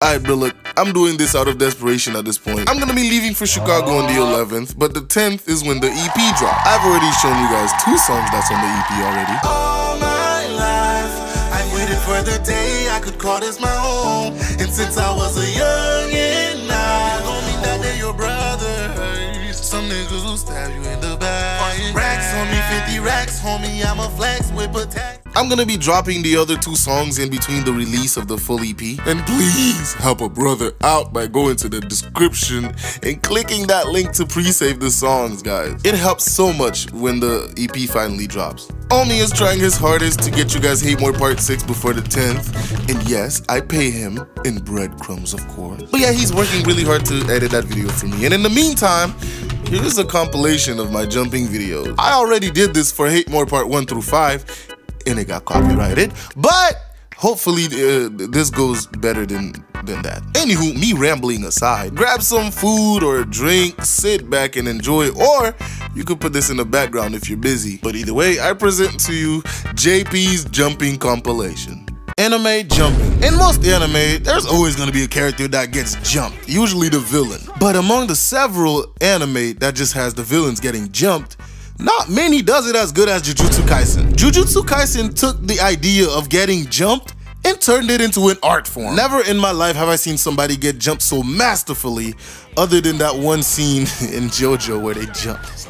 Alright, bro, look, I'm doing this out of desperation at this point. I'm gonna be leaving for Chicago on the 11th, but the 10th is when the EP drop. I've already shown you guys two songs that's on the EP already. All my life, I waited for the day I could call this my own. And since I was a youngin', I told me that they're your brothers. Some niggas will stab you in the back. Racks me, 50 racks, homie, I'm a flex whip attack. I'm gonna be dropping the other two songs in between the release of the full EP. And please help a brother out by going to the description and clicking that link to pre-save the songs, guys. It helps so much when the EP finally drops. Omi is trying his hardest to get you guys Hate More Part 6 before the 10th. And yes, I pay him in breadcrumbs, of course. But yeah, he's working really hard to edit that video for me. And in the meantime, here's a compilation of my jumping videos. I already did this for Hate More Part 1 through 5, and it got copyrighted. But hopefully uh, this goes better than than that. Anywho, me rambling aside, grab some food or drink, sit back and enjoy, or you could put this in the background if you're busy. But either way, I present to you JP's jumping compilation. Anime jumping. In most anime, there's always gonna be a character that gets jumped, usually the villain. But among the several anime that just has the villains getting jumped, not many does it as good as Jujutsu Kaisen. Jujutsu Kaisen took the idea of getting jumped and turned it into an art form. Never in my life have I seen somebody get jumped so masterfully other than that one scene in JoJo where they jumped.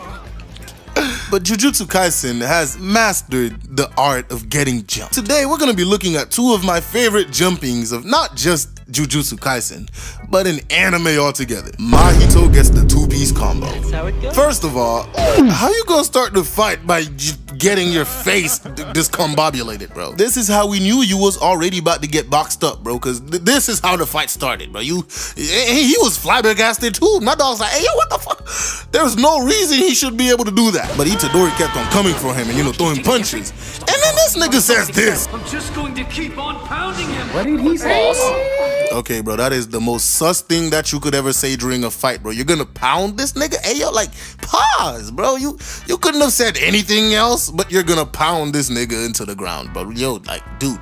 But Jujutsu Kaisen has mastered the art of getting jumped. Today, we're gonna be looking at two of my favorite jumpings of not just Jujutsu Kaisen, but an anime altogether. Mahito gets the two-piece combo. First of all, mm. how you gonna start the fight by getting your face discombobulated, bro? This is how we knew you was already about to get boxed up, bro, because th this is how the fight started, bro. You, he was flabbergasted too. My dog's like, hey, yo, what the fuck? There's no reason he should be able to do that. But Itadori kept on coming for him and, you know, throwing punches. And then this nigga says this. I'm just going to keep on pounding him. What did he say? Okay, bro, that is the most sus thing that you could ever say during a fight, bro. You're gonna pound this nigga? Hey, yo, like, pause, bro. You you couldn't have said anything else, but you're gonna pound this nigga into the ground, bro. Yo, like, dude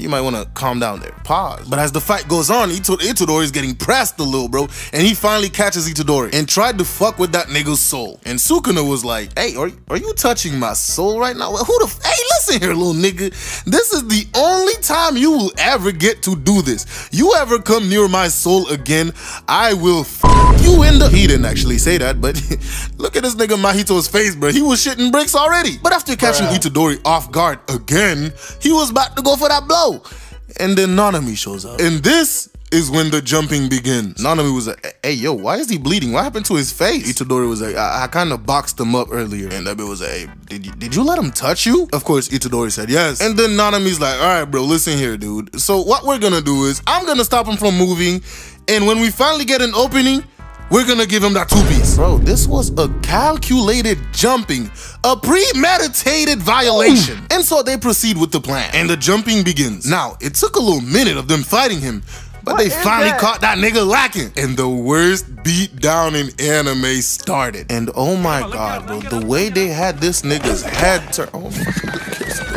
you might want to calm down there. Pause. But as the fight goes on, Itadori is getting pressed a little, bro, and he finally catches Itadori and tried to fuck with that nigga's soul. And Sukuna was like, "Hey, are are you touching my soul right now? Who the? Hey, listen here, little nigga. This is the only time you will ever get to do this. You ever come near my soul again, I will you in the." He didn't actually say that, but look at this nigga Mahito's face, bro. He was shitting bricks already. But after catching Bruh. Itadori off guard again, he was about to go for that blow. And then Nanami shows up. And this is when the jumping begins. Nanami was like, hey, yo, why is he bleeding? What happened to his face? Itadori was like, I, I kind of boxed him up earlier. And that was like, hey, did you, did you let him touch you? Of course, Itadori said yes. And then Nanami's like, all right, bro, listen here, dude. So what we're gonna do is I'm gonna stop him from moving. And when we finally get an opening, we're gonna give him that two piece. Bro, this was a calculated jumping, a premeditated violation. Oh. And so they proceed with the plan. And the jumping begins. Now, it took a little minute of them fighting him, but what they finally that? caught that nigga lacking. And the worst beat down in anime started. And oh my god, bro, the way they had this nigga's head turn. Oh my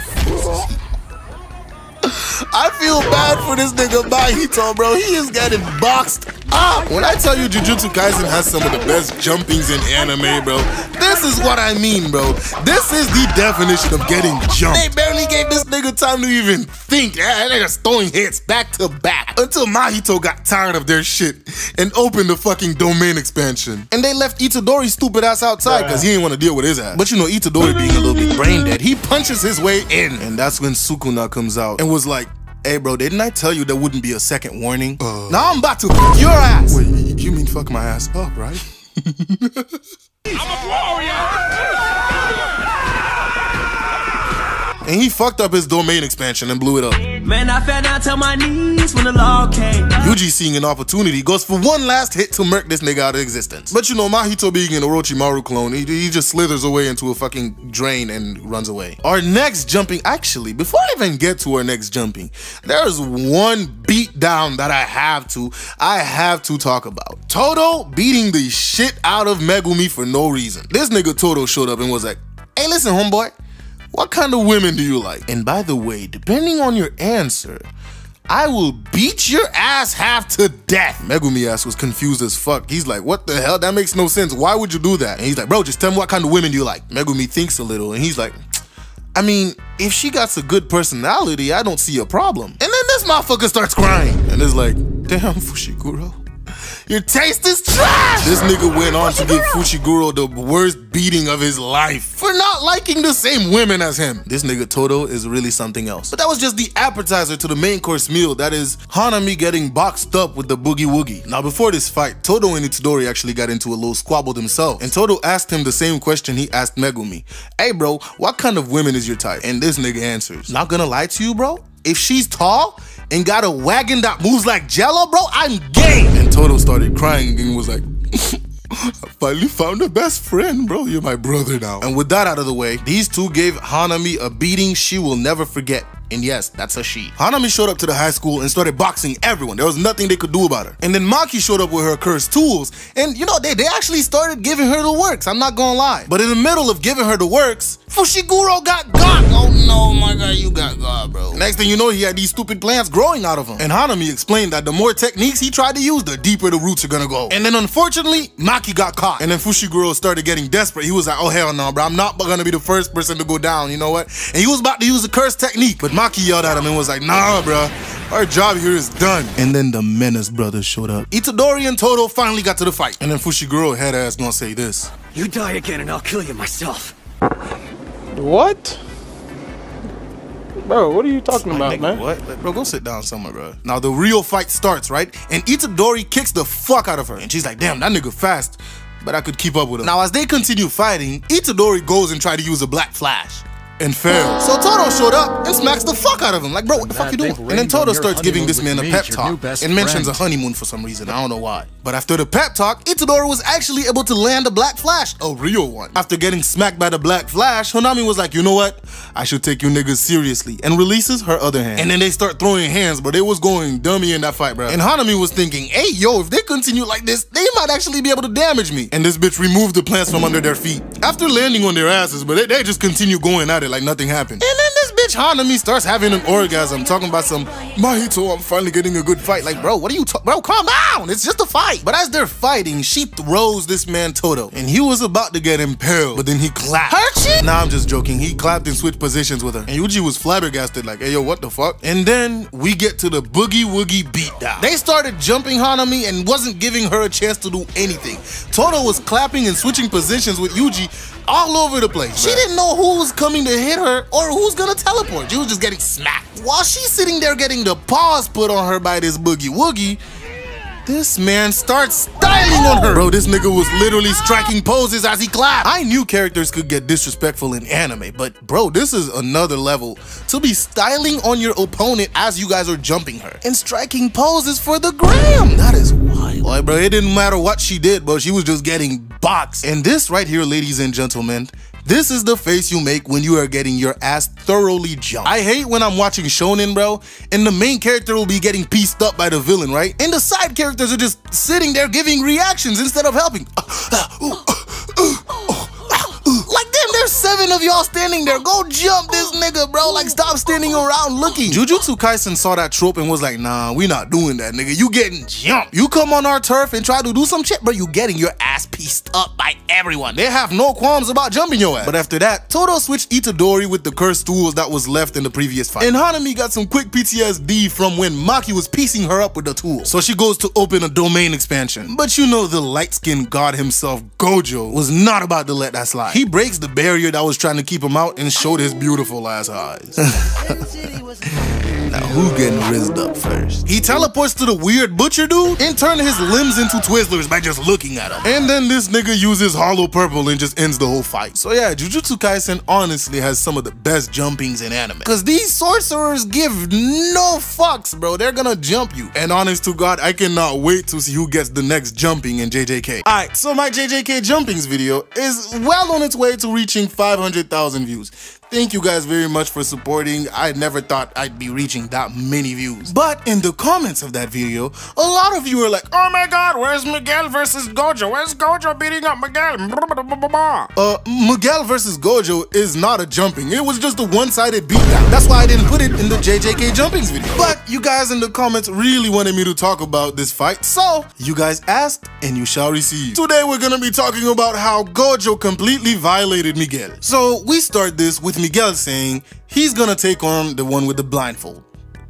I feel bad for this nigga Mahito, bro. He is getting boxed up. When I tell you Jujutsu Kaisen has some of the best jumpings in anime, bro, this is what I mean, bro. This is the definition of getting jumped. They barely gave this nigga time to even think. That nigga's throwing hits back to back until Mahito got tired of their shit and opened the fucking domain expansion. And they left Itadori's stupid ass outside because he didn't want to deal with his ass. But you know, Itadori being a little bit brain dead, he punches his way in. And that's when Sukuna comes out and was like, Hey, bro, didn't I tell you there wouldn't be a second warning? Uh, now I'm about to fuck your ass. Wait, you mean fuck my ass up, right? I'm a warrior! And he fucked up his domain expansion and blew it up. Man, I fell down to my knees when the law came. Yuji seeing an opportunity goes for one last hit to murk this nigga out of existence. But you know, Mahito being an Orochimaru clone, he, he just slithers away into a fucking drain and runs away. Our next jumping, actually, before I even get to our next jumping, there's one beat down that I have to, I have to talk about. Todo beating the shit out of Megumi for no reason. This nigga Todo showed up and was like, hey listen homeboy, what kind of women do you like? And by the way, depending on your answer, I will beat your ass half to death. Megumi ass was confused as fuck. He's like, what the hell? That makes no sense. Why would you do that? And he's like, bro, just tell me what kind of women do you like. Megumi thinks a little and he's like, I mean, if she got a good personality, I don't see a problem. And then this motherfucker starts crying. And it's like, damn, Fushiguro. Your taste is trash! This nigga went on to give Fushiguro the worst beating of his life for not liking the same women as him. This nigga Todo is really something else. But that was just the appetizer to the main course meal, that is Hanami getting boxed up with the boogie woogie. Now before this fight, Todo and Itadori actually got into a little squabble themselves, and Todo asked him the same question he asked Megumi. Hey bro, what kind of women is your type? And this nigga answers, not gonna lie to you bro, if she's tall and got a wagon that moves like jello, bro, I'm gay. And Todo started crying and was like, I finally found a best friend, bro. You're my brother now. And with that out of the way, these two gave Hanami a beating she will never forget. And yes, that's a she. Hanami showed up to the high school and started boxing everyone. There was nothing they could do about her. And then Maki showed up with her cursed tools. And you know, they, they actually started giving her the works. I'm not gonna lie. But in the middle of giving her the works, Fushiguro got got. Oh no, my god, you got God, bro. Next thing you know, he had these stupid plants growing out of him. And Hanami explained that the more techniques he tried to use, the deeper the roots are gonna go. And then unfortunately, Maki got caught. And then Fushiguro started getting desperate. He was like, oh hell no, bro. I'm not gonna be the first person to go down, you know what? And he was about to use a curse technique, but Maki yelled at him and was like, nah, bro. Our job here is done. And then the Menace brothers showed up. Itadori and Todo finally got to the fight. And then Fushiguro head ass gonna say this. You die again and I'll kill you myself. What? Bro, what are you talking about, Nigga, man? What? Bro, go sit down somewhere, bro. Now the real fight starts, right? And Itadori kicks the fuck out of her. And she's like, damn, that nigga fast. But I could keep up with him. Now, as they continue fighting, Itadori goes and try to use a black flash. And fails. So Todo showed up and smacks the fuck out of him. Like, bro, what the fuck you doing? And then Todo starts giving this man a pep talk and mentions a honeymoon for some reason. I don't know why. But after the pep talk, Itadori was actually able to land a black flash, a real one. After getting smacked by the black flash, Hanami was like, you know what? I should take you niggas seriously. And releases her other hand. And then they start throwing hands, but they was going dummy in that fight, bro. And Hanami was thinking, hey, yo, if they continue like this, they might actually be able to damage me. And this bitch removed the plants from under their feet. After landing on their asses, but they, they just continue going at it like nothing happened. And then this bitch Hanami starts having an orgasm, talking about some Mahito, I'm finally getting a good fight. Like, bro, what are you talking? Bro, calm down. It's just a fight. But as they're fighting, she throws this man Todo, and he was about to get impaled, but then he clapped. Hurt you? Nah, I'm just joking. He clapped and switched positions with her, and Yuji was flabbergasted, like, hey yo, what the fuck? And then we get to the boogie woogie beatdown. They started jumping Hanami and wasn't giving her a chance to do anything. Todo was clapping and switching positions with Yuji all over the place. She didn't know who was coming to hit her or who's gonna teleport. She was just getting smacked. While she's sitting there getting the paws put on her by this boogie woogie, this man starts styling on her. Bro, this nigga was literally striking poses as he clapped. I knew characters could get disrespectful in anime, but bro, this is another level. To be styling on your opponent as you guys are jumping her and striking poses for the gram. That is wild. Like, bro, it didn't matter what she did, bro. She was just getting boxed. And this right here, ladies and gentlemen, this is the face you make when you are getting your ass thoroughly jumped. I hate when I'm watching shonen, bro, and the main character will be getting pieced up by the villain, right? And the side characters are just sitting there giving reactions instead of helping. Uh, uh, uh. Seven of y'all standing there. Go jump this nigga, bro. Like stop standing around looking. Jujutsu Kaisen saw that trope and was like, nah, we not doing that, nigga. You getting jumped. You come on our turf and try to do some shit, bro. You getting your ass pieced up by everyone. They have no qualms about jumping your ass. But after that, Todo switched Itadori with the cursed tools that was left in the previous fight. And Hanami got some quick PTSD from when Maki was piecing her up with the tool. So she goes to open a domain expansion. But you know the light-skinned god himself, Gojo, was not about to let that slide. He breaks the barrier that was trying to keep him out and showed his beautiful ass eyes. now who getting rizzed up first? He teleports to the weird butcher dude and turn his limbs into Twizzlers by just looking at him. And then this nigga uses hollow purple and just ends the whole fight. So yeah, Jujutsu Kaisen honestly has some of the best jumpings in anime. Cause these sorcerers give no fucks, bro. They're gonna jump you. And honest to God, I cannot wait to see who gets the next jumping in JJK. Alright, so my JJK jumpings video is well on its way to reaching 500,000 views. Thank you guys very much for supporting. I never thought I'd be reaching that many views. But in the comments of that video, a lot of you are like, Oh my god, where's Miguel versus Gojo? Where's Gojo beating up Miguel? uh, Miguel versus Gojo is not a jumping. It was just a one-sided beatdown. That's why I didn't put it in the JJK jumpings video. But you guys in the comments really wanted me to talk about this fight, so you guys asked and you shall receive. Today we're gonna be talking about how Gojo completely violated Miguel. So we start this with Miguel saying he's gonna take on the one with the blindfold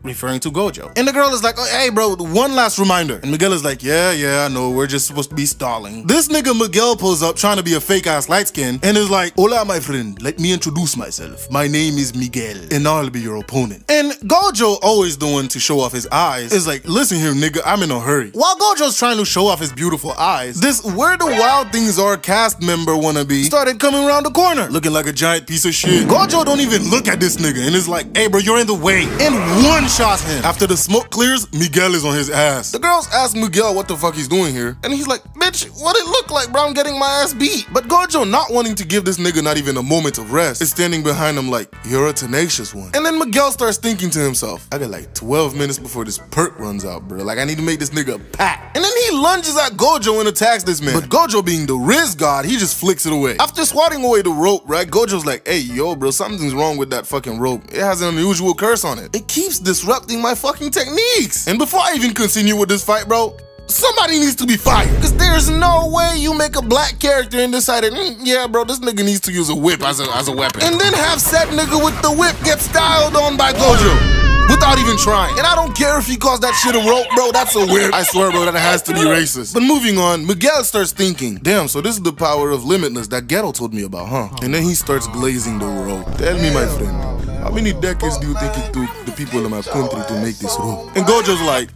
referring to Gojo. And the girl is like, oh, hey, bro, one last reminder. And Miguel is like, yeah, yeah, I know, we're just supposed to be stalling. This nigga Miguel pulls up trying to be a fake ass light skin and is like, hola, my friend, let me introduce myself. My name is Miguel, and I'll be your opponent. And Gojo, always the one to show off his eyes, is like, listen here, nigga, I'm in a hurry. While Gojo's trying to show off his beautiful eyes, this Where the Wild Things Are cast member wannabe started coming around the corner, looking like a giant piece of shit. Gojo don't even look at this nigga and is like, hey, bro, you're in the way. And one shot him. After the smoke clears, Miguel is on his ass. The girls ask Miguel what the fuck he's doing here, and he's like, bitch, what it look like, bro? I'm getting my ass beat. But Gojo, not wanting to give this nigga not even a moment of rest, is standing behind him like, you're a tenacious one. And then Miguel starts thinking to himself, I got like 12 minutes before this perk runs out, bro. Like, I need to make this nigga pack. And then he lunges at Gojo and attacks this man. But Gojo being the Riz god, he just flicks it away. After swatting away the rope, right, Gojo's like, hey, yo, bro, something's wrong with that fucking rope. It has an unusual curse on it. It keeps disrupting my fucking techniques. And before I even continue with this fight, bro, somebody needs to be fired. Because there's no way you make a black character and decided, mm, yeah, bro, this nigga needs to use a whip as a, as a weapon. And then have said nigga with the whip get styled on by Gojo. Without even trying. And I don't care if he calls that shit a rope, bro. That's a weird. I swear, bro, that has to be racist. But moving on, Miguel starts thinking, damn, so this is the power of limitless that Geto told me about, huh? And then he starts glazing the world. Tell me, my friend, how many decades do you think it took the people in my country to make this rope? And Gojo's like,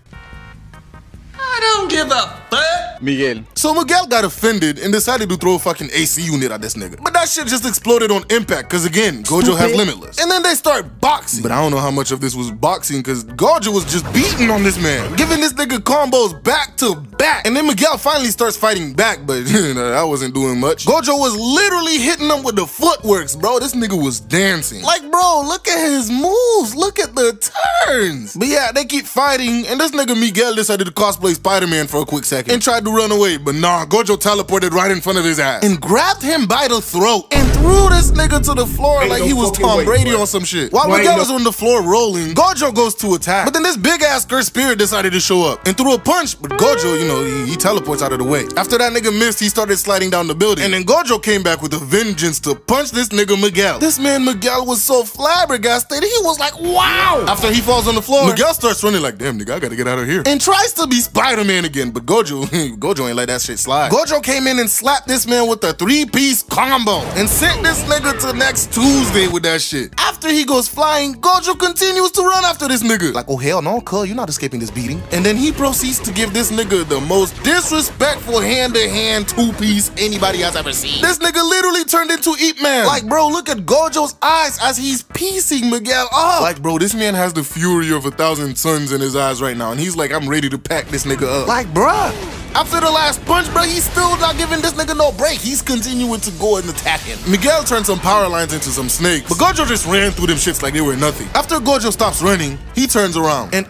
I don't give a fuck. Miguel. So Miguel got offended and decided to throw a fucking AC unit at this nigga. But that shit just exploded on impact, cause again, Gojo has limitless. And then they start boxing. But I don't know how much of this was boxing, cause Gojo was just beating on this man, giving this nigga combos back to back. And then Miguel finally starts fighting back, but you know, that wasn't doing much. Gojo was literally hitting him with the footworks, bro. This nigga was dancing. Like, bro, look at his moves. Look at the turns. But yeah, they keep fighting, and this nigga Miguel decided to cosplay Spider-Man for a quick second and tried to run away, but nah, Gojo teleported right in front of his ass and grabbed him by the throat and threw this nigga to the floor Ain't like no he was Tom way, Brady bro. on some shit. While Why Miguel ain't was no- on the floor rolling, Gojo goes to attack. But then this big ass cursed spirit decided to show up and threw a punch, but Gojo, you know, he, he teleports out of the way. After that nigga missed, he started sliding down the building. And then Gojo came back with a vengeance to punch this nigga Miguel. This man Miguel was so flabbergasted, he was like, wow! After he falls on the floor, Miguel starts running like, damn nigga, I gotta get out of here. And tries to be Spider-Man again, but Gojo, Gojo ain't let that shit slide. Gojo came in and slapped this man with a three-piece combo and sent this nigga to next Tuesday with that shit. After he goes flying, Gojo continues to run after this nigga. Like, oh hell no, cuz, you're not escaping this beating. And then he proceeds to give this nigga the most disrespectful hand-to-hand two-piece anybody has ever seen. This nigga literally turned into Ip Man. Like, bro, look at Gojo's eyes as he's piecing Miguel up. Like, bro, this man has the fury of a thousand suns in his eyes right now, and he's like, I'm ready to pack this nigga up. Like, bruh. After the last punch, bro, he's still not giving this nigga no break. He's continuing to go and attack him. Miguel turned some power lines into some snakes, but Gojo just ran through them shits like they were nothing. After Gojo stops running, he turns around and.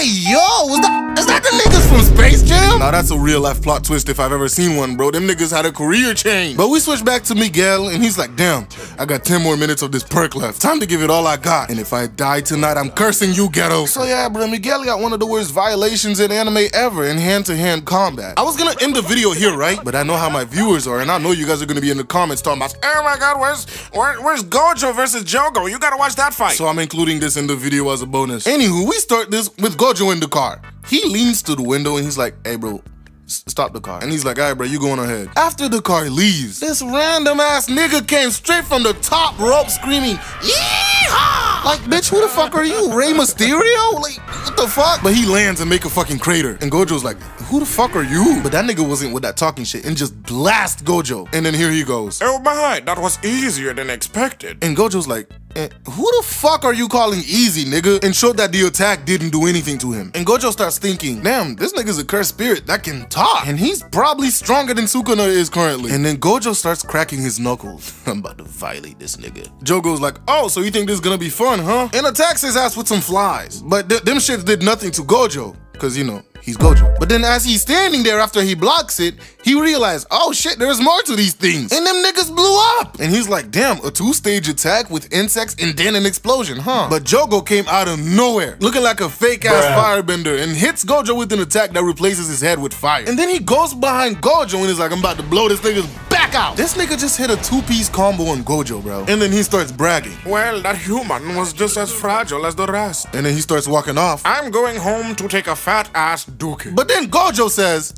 Hey yo, was that is that the niggas from Space Jam? Now that's a real life plot twist if I've ever seen one, bro. Them niggas had a career change. But we switch back to Miguel and he's like, damn, I got 10 more minutes of this perk left. Time to give it all I got. And if I die tonight, I'm cursing you, Geto. So yeah, bro, Miguel got one of the worst violations in anime ever in hand-to-hand combat. I was gonna end the video here, right? But I know how my viewers are, and I know you guys are gonna be in the comments talking about, Oh my god, where's where, where's Gojo versus Jogo? You gotta watch that fight. so I'm including this in the video as a bonus. Anywho, we start this with Gojo in the car. He leans to the window and he's like, hey, bro. Stop the car. And he's like, all right, bro, you going ahead. After the car leaves, this random ass nigga came straight from the top rope screaming, Yeehaw! Like, bitch, who the fuck are you? Rey Mysterio? Like, what the fuck? But he lands and make a fucking crater. And Gojo's like, who the fuck are you? But that nigga wasn't with that talking shit and just blast Gojo. And then here he goes. Oh my, that was easier than expected. And Gojo's like, eh, who the fuck are you calling easy, nigga? And showed that the attack didn't do anything to him. And Gojo starts thinking, damn, this nigga's a cursed spirit that can talk. And he's probably stronger than Sukuna is currently. And then Gojo starts cracking his knuckles. I'm about to violate this nigga. Jogo's like, oh, so you think this is gonna be fun, huh? And attacks his ass with some flies. But th- them shits did nothing to Gojo. Cause you know, he's Gojo. But then as he's standing there after he blocks it, he realized, oh shit, there's more to these things. And them niggas blew up. And he's like, damn, a two-stage attack with insects and then an explosion, huh? But Jogo came out of nowhere, looking like a fake-ass firebender, and hits Gojo with an attack that replaces his head with fire. And then he goes behind Gojo and is like, I'm about to blow this nigga's back out. This nigga just hit a two-piece combo on Gojo, bro. And then he starts bragging. Well, that human was just as fragile as the rest. And then he starts walking off. I'm going home to take a fat ass dookie. But then Gojo says,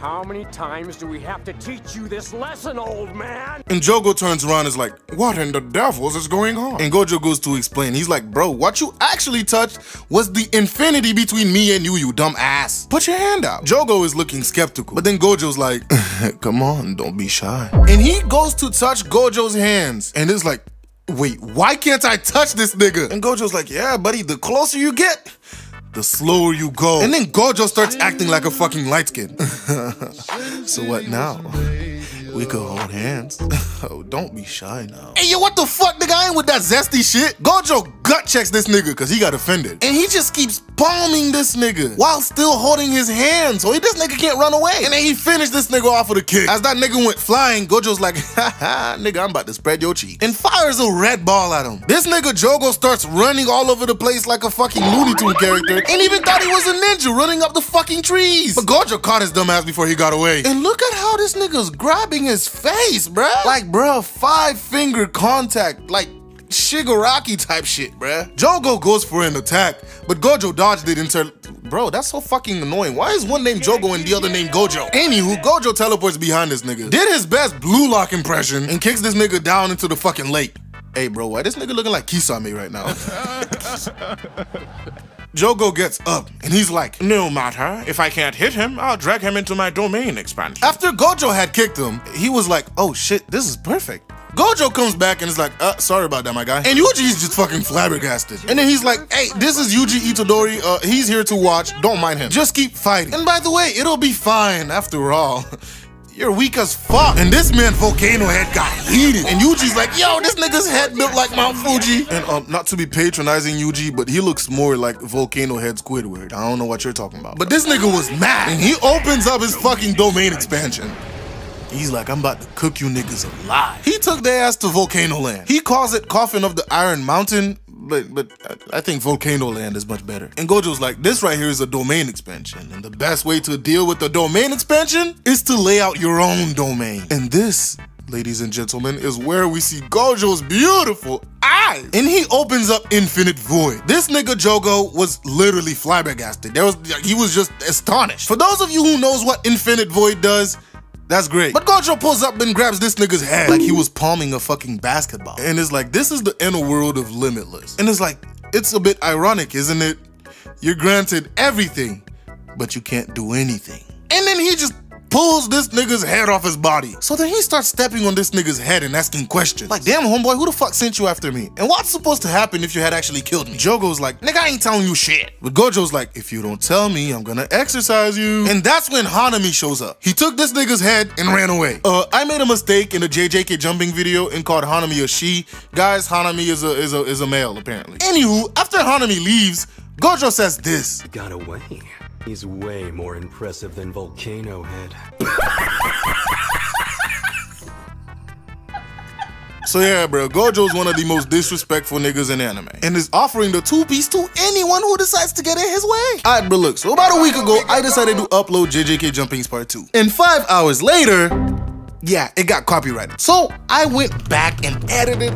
How many times do we have to teach you this lesson, old man? and Jogo turns around and is like, what in the devils is going on? and Gojo goes to explain. He's like, bro, what you actually touched was the infinity between me and you, you dumb ass. Put your hand out. Jogo is looking skeptical. But then Gojo's like, come on, don't be shy. And he goes to touch Gojo's hands. And it's like, wait, why can't I touch this nigga? And Gojo's like, yeah, buddy, the closer you get, the slower you go. And then Gojo starts acting like a fucking light skin. so what now? We could hold hands. oh, don't be shy now. Hey, yo, what the fuck, nigga? I ain't with that zesty shit. Gojo gut checks this nigga because he got offended. And he just keeps palming this nigga while still holding his hand so he, this nigga can't run away. And then he finished this nigga off with a kick. As that nigga went flying, Gojo's like, ha ha, nigga, I'm about to spread your cheek. And fires a red ball at him. This nigga Jogo starts running all over the place like a fucking Looney Tune character and even thought he was a ninja running up the fucking trees. But Gojo caught his dumb ass before he got away. And look at how this nigga's grabbing his face, bruh. Like, bruh, five finger contact. Like, Shigaraki type shit, bruh. Jogo goes for an attack, but Gojo dodged it until. Bro, that's so fucking annoying. Why is one named Jogo and the other named Gojo? Anywho, Gojo teleports behind this nigga, did his best blue lock impression, and kicks this nigga down into the fucking lake. Hey, bro, why this nigga looking like Kisame right now? Jogo gets up and he's like, No matter. If I can't hit him, I'll drag him into my domain expansion. After Gojo had kicked him, he was like, oh shit, this is perfect. Gojo comes back and is like, uh, sorry about that, my guy. And Yuji's just fucking flabbergasted. And then he's like, hey, this is Yuji Itadori. Uh, he's here to watch. Don't mind him. Just keep fighting. And by the way, it'll be fine after all. You're weak as fuck. And this man Volcano head got heated. And Yuji's like, yo, this nigga's head built like Mount Fuji. And um, not to be patronizing Yuji, but he looks more like Volcano head Squidward. I don't know what you're talking about. But this nigga was mad. And he opens up his fucking domain expansion. He's like, I'm about to cook you niggas alive. He took their ass to Volcano Land. He calls it Coffin of the Iron Mountain, but but I- think Volcano Land is much better. And Gojo's like, this right here is a domain expansion, and the best way to deal with the domain expansion is to lay out your own domain. And this, ladies and gentlemen, is where we see Gojo's beautiful eyes. And he opens up Infinite Void. This nigga Jogo was literally flabbergasted. There was he was just astonished. For those of you who knows what Infinite Void does, that's great. But Gojo pulls up and grabs this nigga's head like he was palming a fucking basketball. And it's like, this is the inner world of Limitless. And it's like, it's a bit ironic, isn't it? You're granted everything, but you can't do anything. And then he just pulls this nigga's head off his body. So then he starts stepping on this nigga's head and asking questions. Like, damn, homeboy, who the fuck sent you after me? And what's supposed to happen if you had actually killed me? Jogo's like, nigga, I ain't telling you shit. But Gojo's like, if you don't tell me, I'm gonna exercise you. And that's when Hanami shows up. He took this nigga's head and ran away. Uh, I made a mistake in the JJK jumping video and called Hanami a she. Guys, Hanami is a is a is a male, apparently. Anywho, after Hanami leaves, Gojo says this. Got away. He's way more impressive than Volcano Head. So yeah, bro, Gojo's one of the most disrespectful niggas in anime, and is offering the two piece to anyone who decides to get in his way. Alright, bro, look. So about a week ago, I decided to upload JJK Jumpings Part Two, and five hours later, yeah, it got copyrighted. So I went back and edited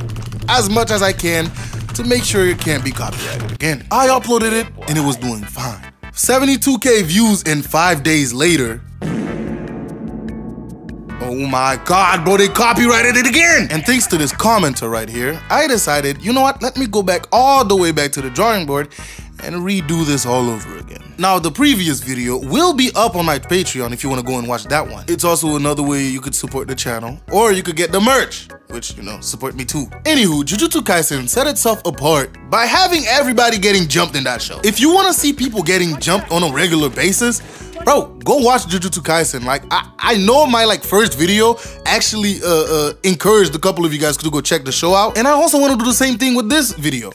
as much as I can to make sure it can't be copyrighted again. I uploaded it, and it was doing fine. 72k views, and five days later, Oh my god, bro, they copyrighted it again! And thanks to this commenter right here, I decided, you know what, let me go back all the way back to the drawing board and redo this all over again. Now, the previous video will be up on my Patreon if you want to go and watch that one. It's also another way you could support the channel, or you could get the merch, which, you know, support me too. Anywho, Jujutsu Kaisen set itself apart by having everybody getting jumped in that show. If you want to see people getting jumped on a regular basis, bro, go watch Jujutsu Kaisen. Like, I, I know my like first video actually uh, uh, encouraged a couple of you guys to go check the show out, and I also want to do the same thing with this video.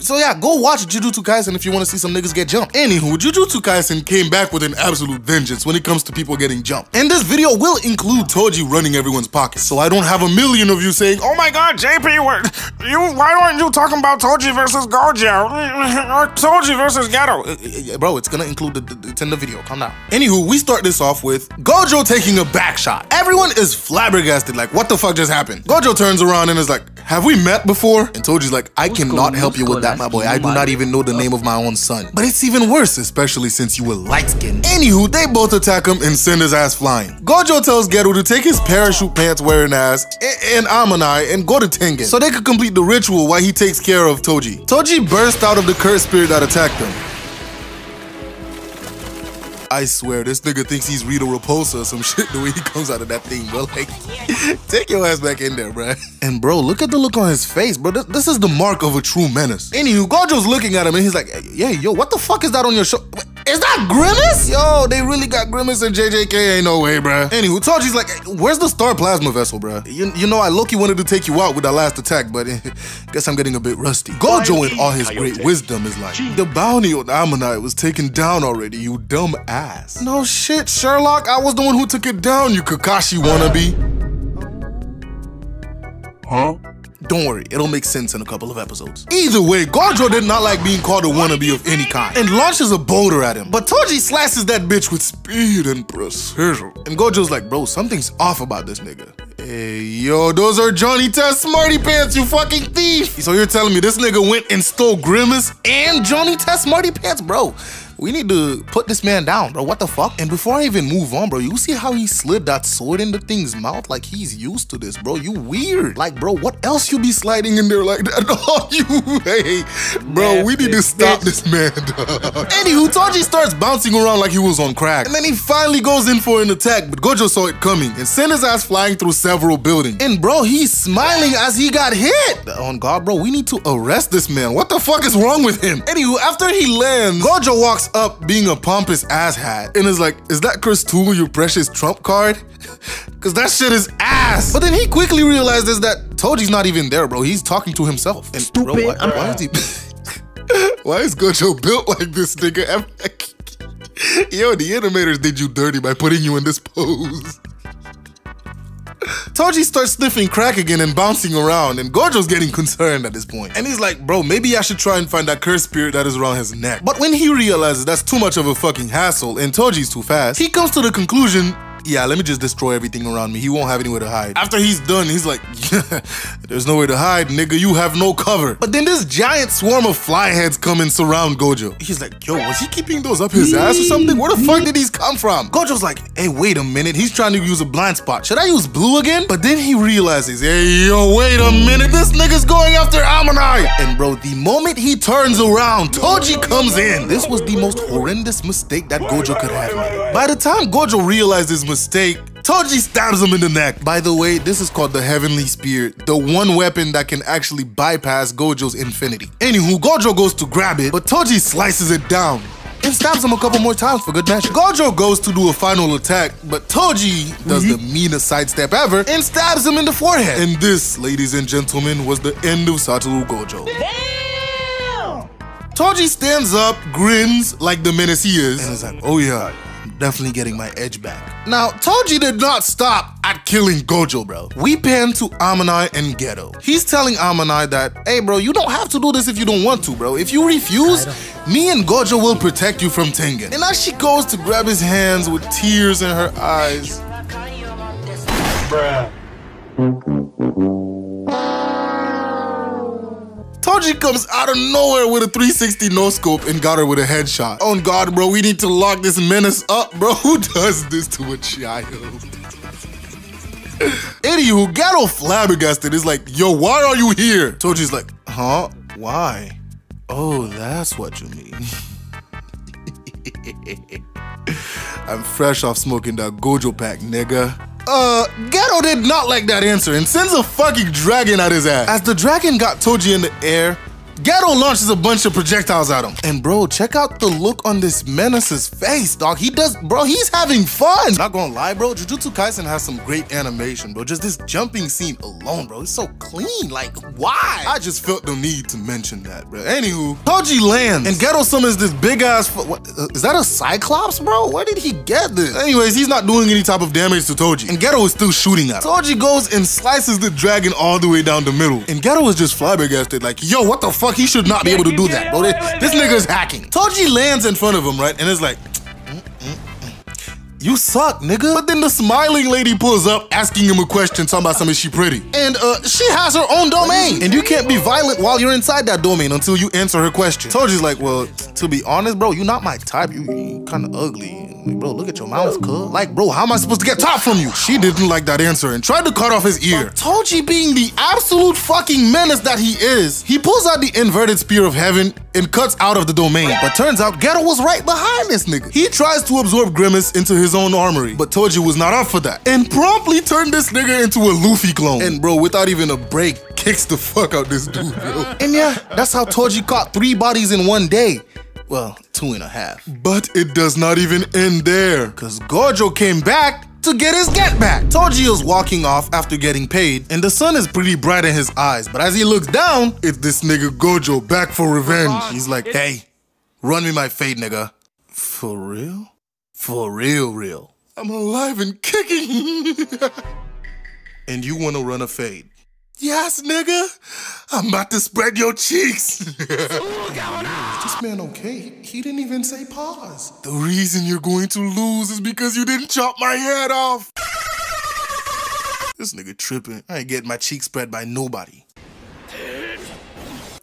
So yeah, go watch Jujutsu Kaisen if you want to see some niggas get jumped. Anywho, Jujutsu Kaisen came back with an absolute vengeance when it comes to people getting jumped. And this video will include Toji running everyone's pockets, so I don't have a million of you saying, Oh my god, JP, what, you, why aren't you talking about Toji versus Gojo? Or Toji versus Geto? Uh, uh, bro, it's gonna include the, the, it's in the video, calm down. Anywho, we start this off with Gojo taking a back shot. Everyone is flabbergasted, like, what the fuck just happened? Gojo turns around and is like, have we met before? And Toji's like, I cannot help you with that, my boy. I do not even know the name of my own son. But it's even worse, especially since you were light skinned. Anywho, they both attack him and send his ass flying. Gojo tells Geto to take his parachute pants wearing ass and, and Amanai and go to Tengen so they could complete the ritual while he takes care of Toji. Toji burst out of the cursed spirit that attacked him. I swear, this nigga thinks he's Rita Repulsa or some shit the way he comes out of that thing, bro. Like, take your ass back in there, bro. And bro, look at the look on his face, bro. This, this is the mark of a true menace. Anywho, Gojo's looking at him and he's like, yeah, yo, what the fuck is that on your show? Is that Grimace? Yo, they really got Grimace and JJK, ain't no way, bro. Anywho, Toji's like, where's the Star Plasma Vessel, bruh? You, you know, I Loki wanted to take you out with that last attack, but guess I'm getting a bit rusty. Gojo in all his great wisdom is like, the bounty on Amanai was taken down already, you dumb ass. No shit, Sherlock, I was the one who took it down, you Kakashi wannabe. Huh? Don't worry, it'll make sense in a couple of episodes. Either way, Gojo did not like being called a wannabe of any kind and launches a boulder at him. But Toji slashes that bitch with speed and precision. And Gojo's like, bro, something's off about this nigga. Hey, yo, those are Johnny Test Smarty Pants, you fucking thief! So you're telling me this nigga went and stole Grimace and Johnny Test Smarty Pants? Bro, we need to put this man down, bro. What the fuck? And before I even move on, bro, you see how he slid that sword in the thing's mouth? Like he's used to this, bro. You weird. Like, bro, what else you be sliding in there like that? Oh, you, hey, bro, we need to stop this man, dog. Anywho, Toji starts bouncing around like he was on crack. And then he finally goes in for an attack, but Gojo saw it coming and sent his ass flying through several buildings. And bro, he's smiling as he got hit. On God, bro, we need to arrest this man. What the fuck is wrong with him? Anywho, after he lands, Gojo walks up being a pompous asshat and is like, is that cursed tool your precious trump card? Cause that shit is ass. But then he quickly realizes that Toji's not even there, bro. He's talking to himself. And Stupid. Bro, why, why is he Why is Gojo built like this, nigga? Yo, the animators did you dirty by putting you in this pose. Toji starts sniffing crack again and bouncing around, and Gojo's getting concerned at this point. And he's like, bro, maybe I should try and find that cursed spirit that is around his neck. But when he realizes that's too much of a fucking hassle and Toji's too fast, he comes to the conclusion yeah, let me just destroy everything around me. He won't have anywhere to hide. After he's done, he's like, yeah, there's nowhere to hide, nigga. You have no cover. But then this giant swarm of fly heads come and surround Gojo. He's like, yo, was he keeping those up his ass or something? Where the fuck did these come from? Gojo's like, hey, wait a minute. He's trying to use a blind spot. Should I use blue again? But then he realizes, hey, yo, wait a minute. This nigga's going after Amanai. And bro, the moment he turns around, Toji comes in. This was the most horrendous mistake that Gojo could have made. By the time Gojo realizes mistake, Toji stabs him in the neck. By the way, this is called the Heavenly Spear, the one weapon that can actually bypass Gojo's infinity. Anywho, Gojo goes to grab it, but Toji slices it down and stabs him a couple more times for good measure. Gojo goes to do a final attack, but Toji does the mm-hmm. meanest sidestep ever and stabs him in the forehead. And this, ladies and gentlemen, was the end of Satoru Gojo. Damn! Toji stands up, grins like the menace he is, and is like, oh yeah, definitely getting my edge back. Now, Toji did not stop at killing Gojo, bro. We pan to Amanai and Geto. He's telling Amanai that, hey, bro, you don't have to do this if you don't want to, bro. If you refuse, me and Gojo will protect you from Tengen. And as she goes to grab his hands with tears in her eyes, Bruh. Toji comes out of nowhere with a 360 no scope and got her with a headshot. Oh God, bro, we need to lock this menace up, bro. Who does this to a child? Anywho, Geto flabbergasted is like, yo, why are you here? Toji's like, huh? Why? Oh, that's what you mean. I'm fresh off smoking that Gojo pack, nigga. Uh, Geto did not like that answer and sends a fucking dragon at his ass. As the dragon got Toji in the air, Geto launches a bunch of projectiles at him. And bro, check out the look on this menace's face, dog. He does, bro, he's having fun. Not gonna lie, bro, Jujutsu Kaisen has some great animation, bro. Just this jumping scene alone, bro, it's so clean. Like, why? I just felt the need to mention that, bro. Anywho, Toji lands, and Geto summons this big ass, what, uh, is that a Cyclops, bro? Where did he get this? Anyways, he's not doing any type of damage to Toji, and Geto is still shooting at him. Toji goes and slices the dragon all the way down the middle, and Geto is just flabbergasted, like, yo, what the fuck? He should not be able to do that, bro. This, this nigga's hacking. Toji lands in front of him, right, and it's like, you suck, nigga. But then the smiling lady pulls up, asking him a question, talking about some is she pretty. And uh, she has her own domain. And you can't be violent while you're inside that domain until you answer her question. Toji's like, well, to be honest, bro, you're not my type. You, you kind of ugly. Like, bro, look at your mouth, cuz. Like, bro, how am I supposed to get top from you? She didn't like that answer and tried to cut off his ear. But Toji being the absolute fucking menace that he is, he pulls out the inverted spear of heaven and cuts out of the domain. But turns out Geto was right behind this nigga. He tries to absorb Grimace into his own armory, but Toji was not up for that. And promptly turned this nigga into a Luffy clone. And bro, without even a break, kicks the fuck out this dude, bro. And yeah, that's how Toji caught three bodies in one day. Well, two and a half. But it does not even end there, cause Gojo came back to get his get back. Toji is walking off after getting paid, and the sun is pretty bright in his eyes. But as he looks down, it's this nigga Gojo back for revenge. Oh he's like, hey, run me my fade, nigga. For real? For real, real. I'm alive and kicking. and you wanna run a fade? Yes, nigga. I'm about to spread your cheeks. this man okay? He didn't even say pause. The reason you're going to lose is because you didn't chop my head off. this nigga tripping. I ain't getting my cheeks spread by nobody.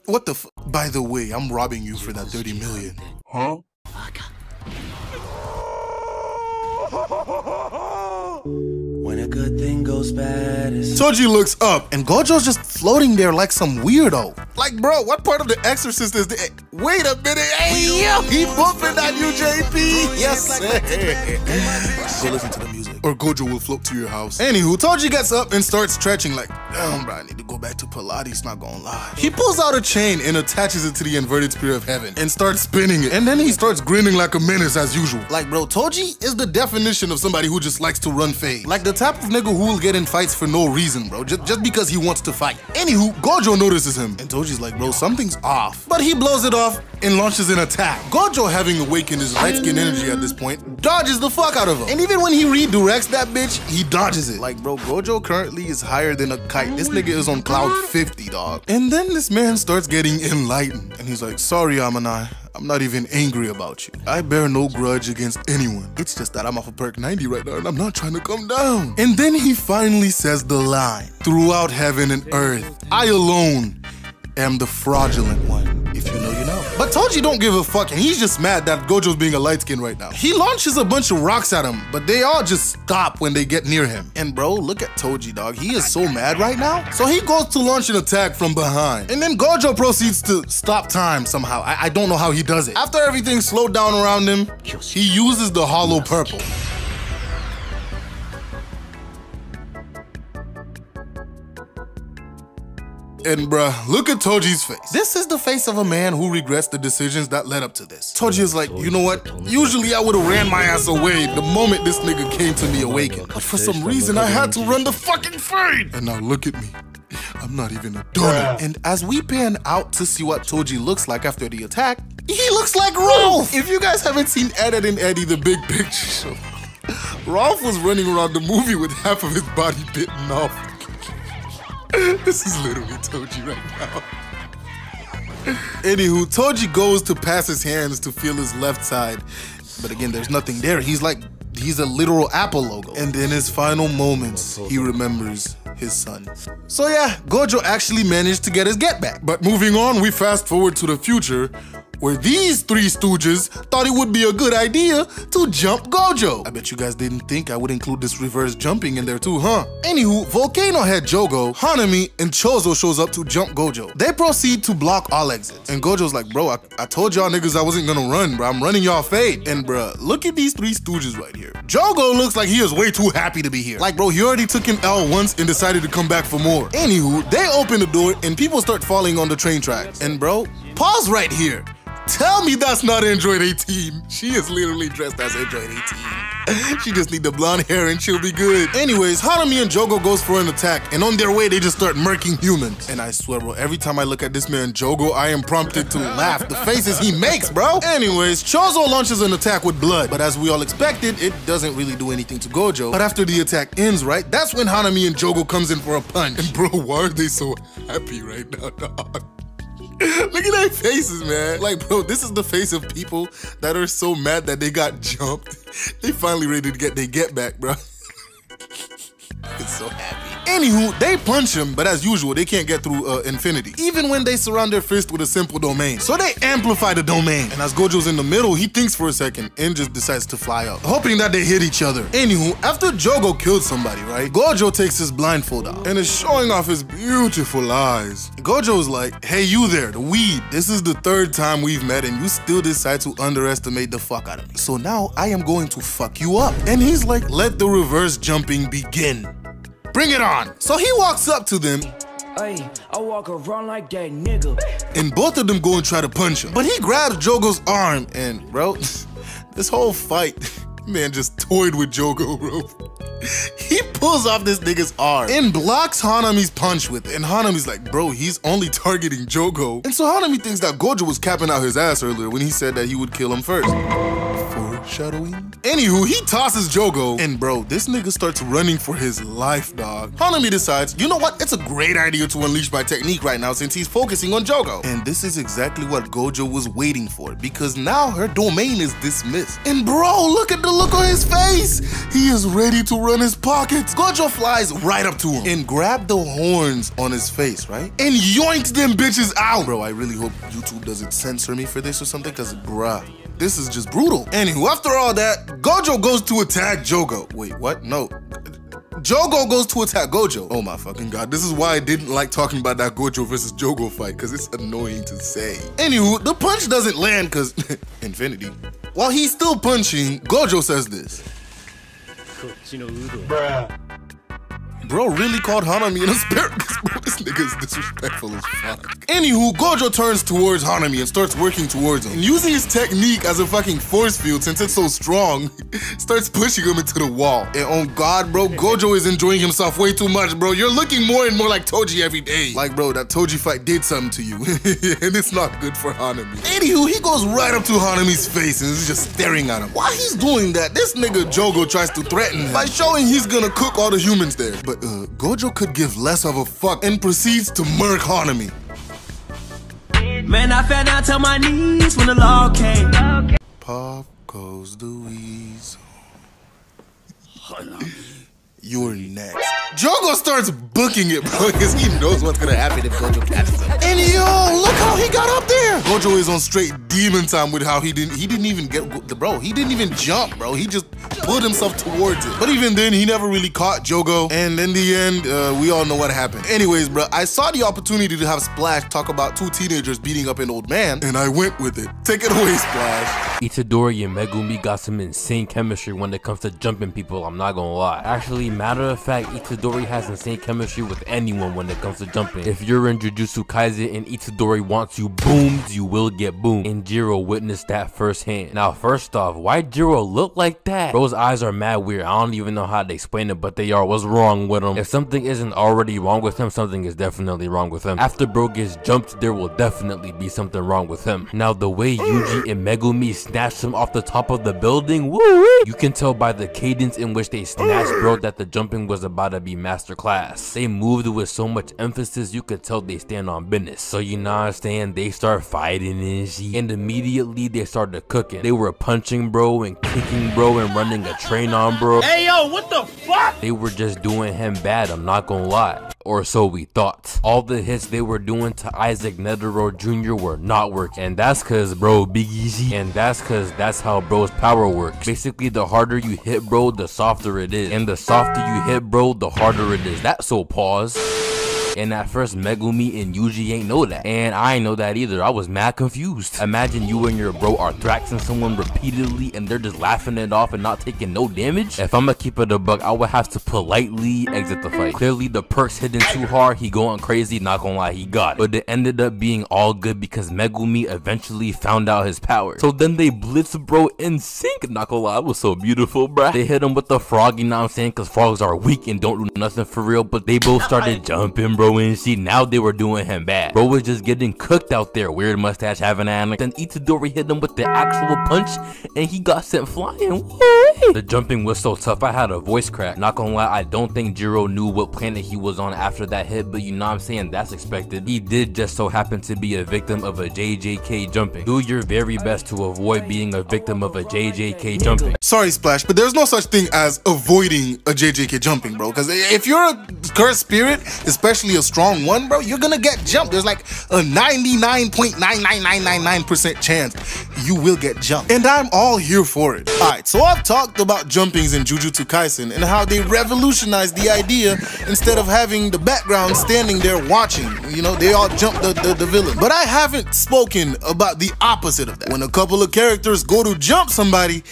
What the f- By the way, I'm robbing you for that 30 million. Huh? When a good thing goes bad, it's Toji looks up, and Gojo's just floating there like some weirdo. Like, bro, what part of The Exorcist is this? Wait a minute, hey, yo, he bumping that UJP. Yes, sir. Go listen to the music, or Gojo will float to your house. Anywho, Toji gets up and starts stretching like, damn, bro, I need to go back to Pilates, not gonna lie. He pulls out a chain and attaches it to the inverted spear of heaven and starts spinning it. And then he starts grinning like a menace as usual. Like, bro, Toji is the definition of somebody who just likes to run fade. Like the type of nigga who will get in fights for no reason, bro. Just, just because he wants to fight. Anywho, Gojo notices him, and Toji's like, bro, something's off. But he blows it off and launches an attack. Gojo, having awakened his light skin energy at this point, dodges the fuck out of him. And even when he redirects that bitch, he dodges it. Like, bro, Gojo currently is higher than a kite. This nigga is on cloud 50, dog. And then this man starts getting enlightened, and he's like, sorry, Amanai. I'm not even angry about you. I bear no grudge against anyone. It's just that I'm off of perk 90 right now and I'm not trying to come down. And then he finally says the line Throughout heaven and earth, I alone am the fraudulent one. If you know, you know. But Toji don't give a fuck and he's just mad that Gojo's being a light skin right now. He launches a bunch of rocks at him, but they all just stop when they get near him. And bro, look at Toji, dog. He is so mad right now. So he goes to launch an attack from behind. And then Gojo proceeds to stop time somehow. I, I don't know how he does it. After everything slowed down around him, he uses the hollow purple. And bruh, look at Toji's face. This is the face of a man who regrets the decisions that led up to this. Toji is like, you know what? Usually I would have ran my ass away the moment this nigga came to me awakened. But for some reason I had to run the fucking fade. And now look at me. I'm not even a donut. And as we pan out to see what Toji looks like after the attack, he looks like Rolf. If you guys haven't seen Ed, Edd n Eddy, the big picture show, Rolf was running around the movie with half of his body bitten off. this is literally Toji right now. Anywho, Toji goes to pass his hands to feel his left side, but again, there's nothing there. He's like, he's a literal Apple logo. And in his final moments, he remembers his son. So yeah, Gojo actually managed to get his get back. But moving on, we fast forward to the future, where these three stooges thought it would be a good idea to jump Gojo. I bet you guys didn't think I would include this reverse jumping in there too, huh? Anywho, Volcano head Jogo, Hanami, and Choso shows up to jump Gojo. They proceed to block all exits. And Gojo's like, bro, I, I told y'all niggas I wasn't gonna run, bro. I'm running y'all fade. And bro, look at these three stooges right here. Jogo looks like he is way too happy to be here. Like, bro, he already took him L once and decided to come back for more. Anywho, they open the door and people start falling on the train tracks. And bro, pause right here. Tell me that's not Android 18. She is literally dressed as Android 18. she just need the blonde hair and she'll be good. Anyways, Hanami and Jogo goes for an attack, and on their way they just start murking humans. And I swear, bro, every time I look at this man Jogo, I am prompted to laugh. The faces he makes, bro. Anyways, Choso launches an attack with blood, but as we all expected, it doesn't really do anything to Gojo. But after the attack ends, right, that's when Hanami and Jogo comes in for a punch. And bro, why are they so happy right now, dog? Look at their faces, man. Like, bro, this is the face of people that are so mad that they got jumped. They finally ready to get their get back, bro. it's so happy. Anywho, they punch him, but as usual, they can't get through uh, infinity. Even when they surround their fist with a simple domain. So they amplify the domain. And as Gojo's in the middle, he thinks for a second and just decides to fly up, hoping that they hit each other. Anywho, after Jogo killed somebody, right? Gojo takes his blindfold off and is showing off his beautiful eyes. Gojo's like, hey, you there, the weed. This is the third time we've met and you still decide to underestimate the fuck out of me. So now I am going to fuck you up. And he's like, let the reverse jumping begin. Bring it on. So he walks up to them Hey, I walk around like that nigga. and both of them go and try to punch him. But he grabs Jogo's arm and, bro, this whole fight, man just toyed with Jogo, bro. He pulls off this nigga's arm and blocks Hanami's punch with it. And Hanami's like, bro, he's only targeting Jogo. And so Hanami thinks that Gojo was capping out his ass earlier when he said that he would kill him first. Foreshadowing? Anywho, he tosses Jogo, and bro, this nigga starts running for his life, dog. Hanami decides, you know what? It's a great idea to unleash my technique right now since he's focusing on Jogo. And this is exactly what Gojo was waiting for, because now her domain is dismissed. And bro, look at the look on his face. He is ready to run his pockets. Gojo flies right up to him and grab the horns on his face, right? And yoinks them bitches out. Bro, I really hope YouTube doesn't censor me for this or something, because bruh. This is just brutal. Anywho, after all that, Gojo goes to attack Jogo. Wait, what? No. Jogo goes to attack Gojo. Oh my fucking god. This is why I didn't like talking about that Gojo versus Jogo fight, because it's annoying to say. Anywho, the punch doesn't land because infinity. While he's still punching, Gojo says this. Bro really called Hanami an asparagus. Bro, this nigga is disrespectful as fuck. Anywho, Gojo turns towards Hanami and starts working towards him. And using his technique as a fucking force field since it's so strong, starts pushing him into the wall. And on God, bro, Gojo is enjoying himself way too much, bro. You're looking more and more like Toji every day. Like, bro, that Toji fight did something to you. and it's not good for Hanami. Anywho, he goes right up to Hanami's face and is just staring at him. While he's doing that, this nigga Jogo tries to threaten him by showing he's gonna cook all the humans there. But uh, Gojo could give less of a fuck and proceeds to murk Hanami. Man, I fell down to my knees when the law came. Pop goes the weasel. You're next. Jogo starts booking it, bro, because he knows what's gonna happen if Gojo catches him. And yo, look how he got up there. Gojo is on straight demon time with how he didn't he didn't even get the bro. He didn't even jump, bro. He just pulled himself towards it. But even then, he never really caught Jogo. And in the end, uh, we all know what happened. Anyways, bro, I saw the opportunity to have Splash talk about two teenagers beating up an old man, and I went with it. Take it away, Splash. Itadori and Megumi got some insane chemistry when it comes to jumping people, I'm not gonna lie. Actually, matter of fact, Itadori has insane chemistry with anyone when it comes to jumping. If you're in Jujutsu Kaisen and Itadori wants you boomed, you will get boomed. And Jiro witnessed that firsthand. Now, first off, why Jiro look like that? Bro's eyes are mad weird. I don't even know how to explain it, but they are. What's wrong with him? If something isn't already wrong with him, something is definitely wrong with him. After Bro gets jumped, there will definitely be something wrong with him. Now, the way Yuji and Megumi snatched him off the top of the building, woo you can tell by the cadence in which they snatched Bro that the jumping was about to be masterclass. They moved with so much emphasis, you could tell they stand on business. So you know what I'm saying? They start fighting and shit. And immediately they started cooking. They were punching bro and kicking bro and running a train on bro. Hey yo, what the fuck? They were just doing him bad, I'm not gonna lie. Or so we thought. All the hits they were doing to Isaac Netero Jr. were not working. And that's cause bro, Big Easy. And that's cause that's how bro's power works. Basically, the harder you hit bro, the softer it is. And the softer you hit bro, the harder it is. That's so pause. And at first, Megumi and Yuji ain't know that. And I ain't know that either. I was mad confused. Imagine you and your bro are thraxing someone repeatedly and they're just laughing it off and not taking no damage. If I'ma keep it a buck, I would have to politely exit the fight. Clearly, the perks hitting too hard, he going crazy, not gonna lie, he got it. But it ended up being all good because Megumi eventually found out his power. So then they blitz bro in sync, not gonna lie, it was so beautiful, bruh. They hit him with the frog, you know what I'm saying? Cause frogs are weak and don't do nothing for real, but they both started jumping, bro bro and see now they were doing him bad. Bro was just getting cooked out there. Weird mustache having an. Then Itadori hit him with the actual punch and he got sent flying. The jumping was so tough I had a voice crack. Not gonna lie, I don't think Jiro knew what planet he was on after that hit, but you know what I'm saying, that's expected. He did just so happen to be a victim of a JJK jumping. Do your very best to avoid being a victim of a JJK jumping. Sorry, Splash, but there's no such thing as avoiding a JJK jumping, bro. Because if you're a cursed spirit, especially a strong one, bro, you're gonna get jumped. There's like a 99.99999% chance you will get jumped. And I'm all here for it. Alright, so I've talked about jumpings in Jujutsu Kaisen and how they revolutionized the idea instead of having the background standing there watching. You know, they all jump the, the, the villain. But I haven't spoken about the opposite of that. When a couple of characters go to jump somebody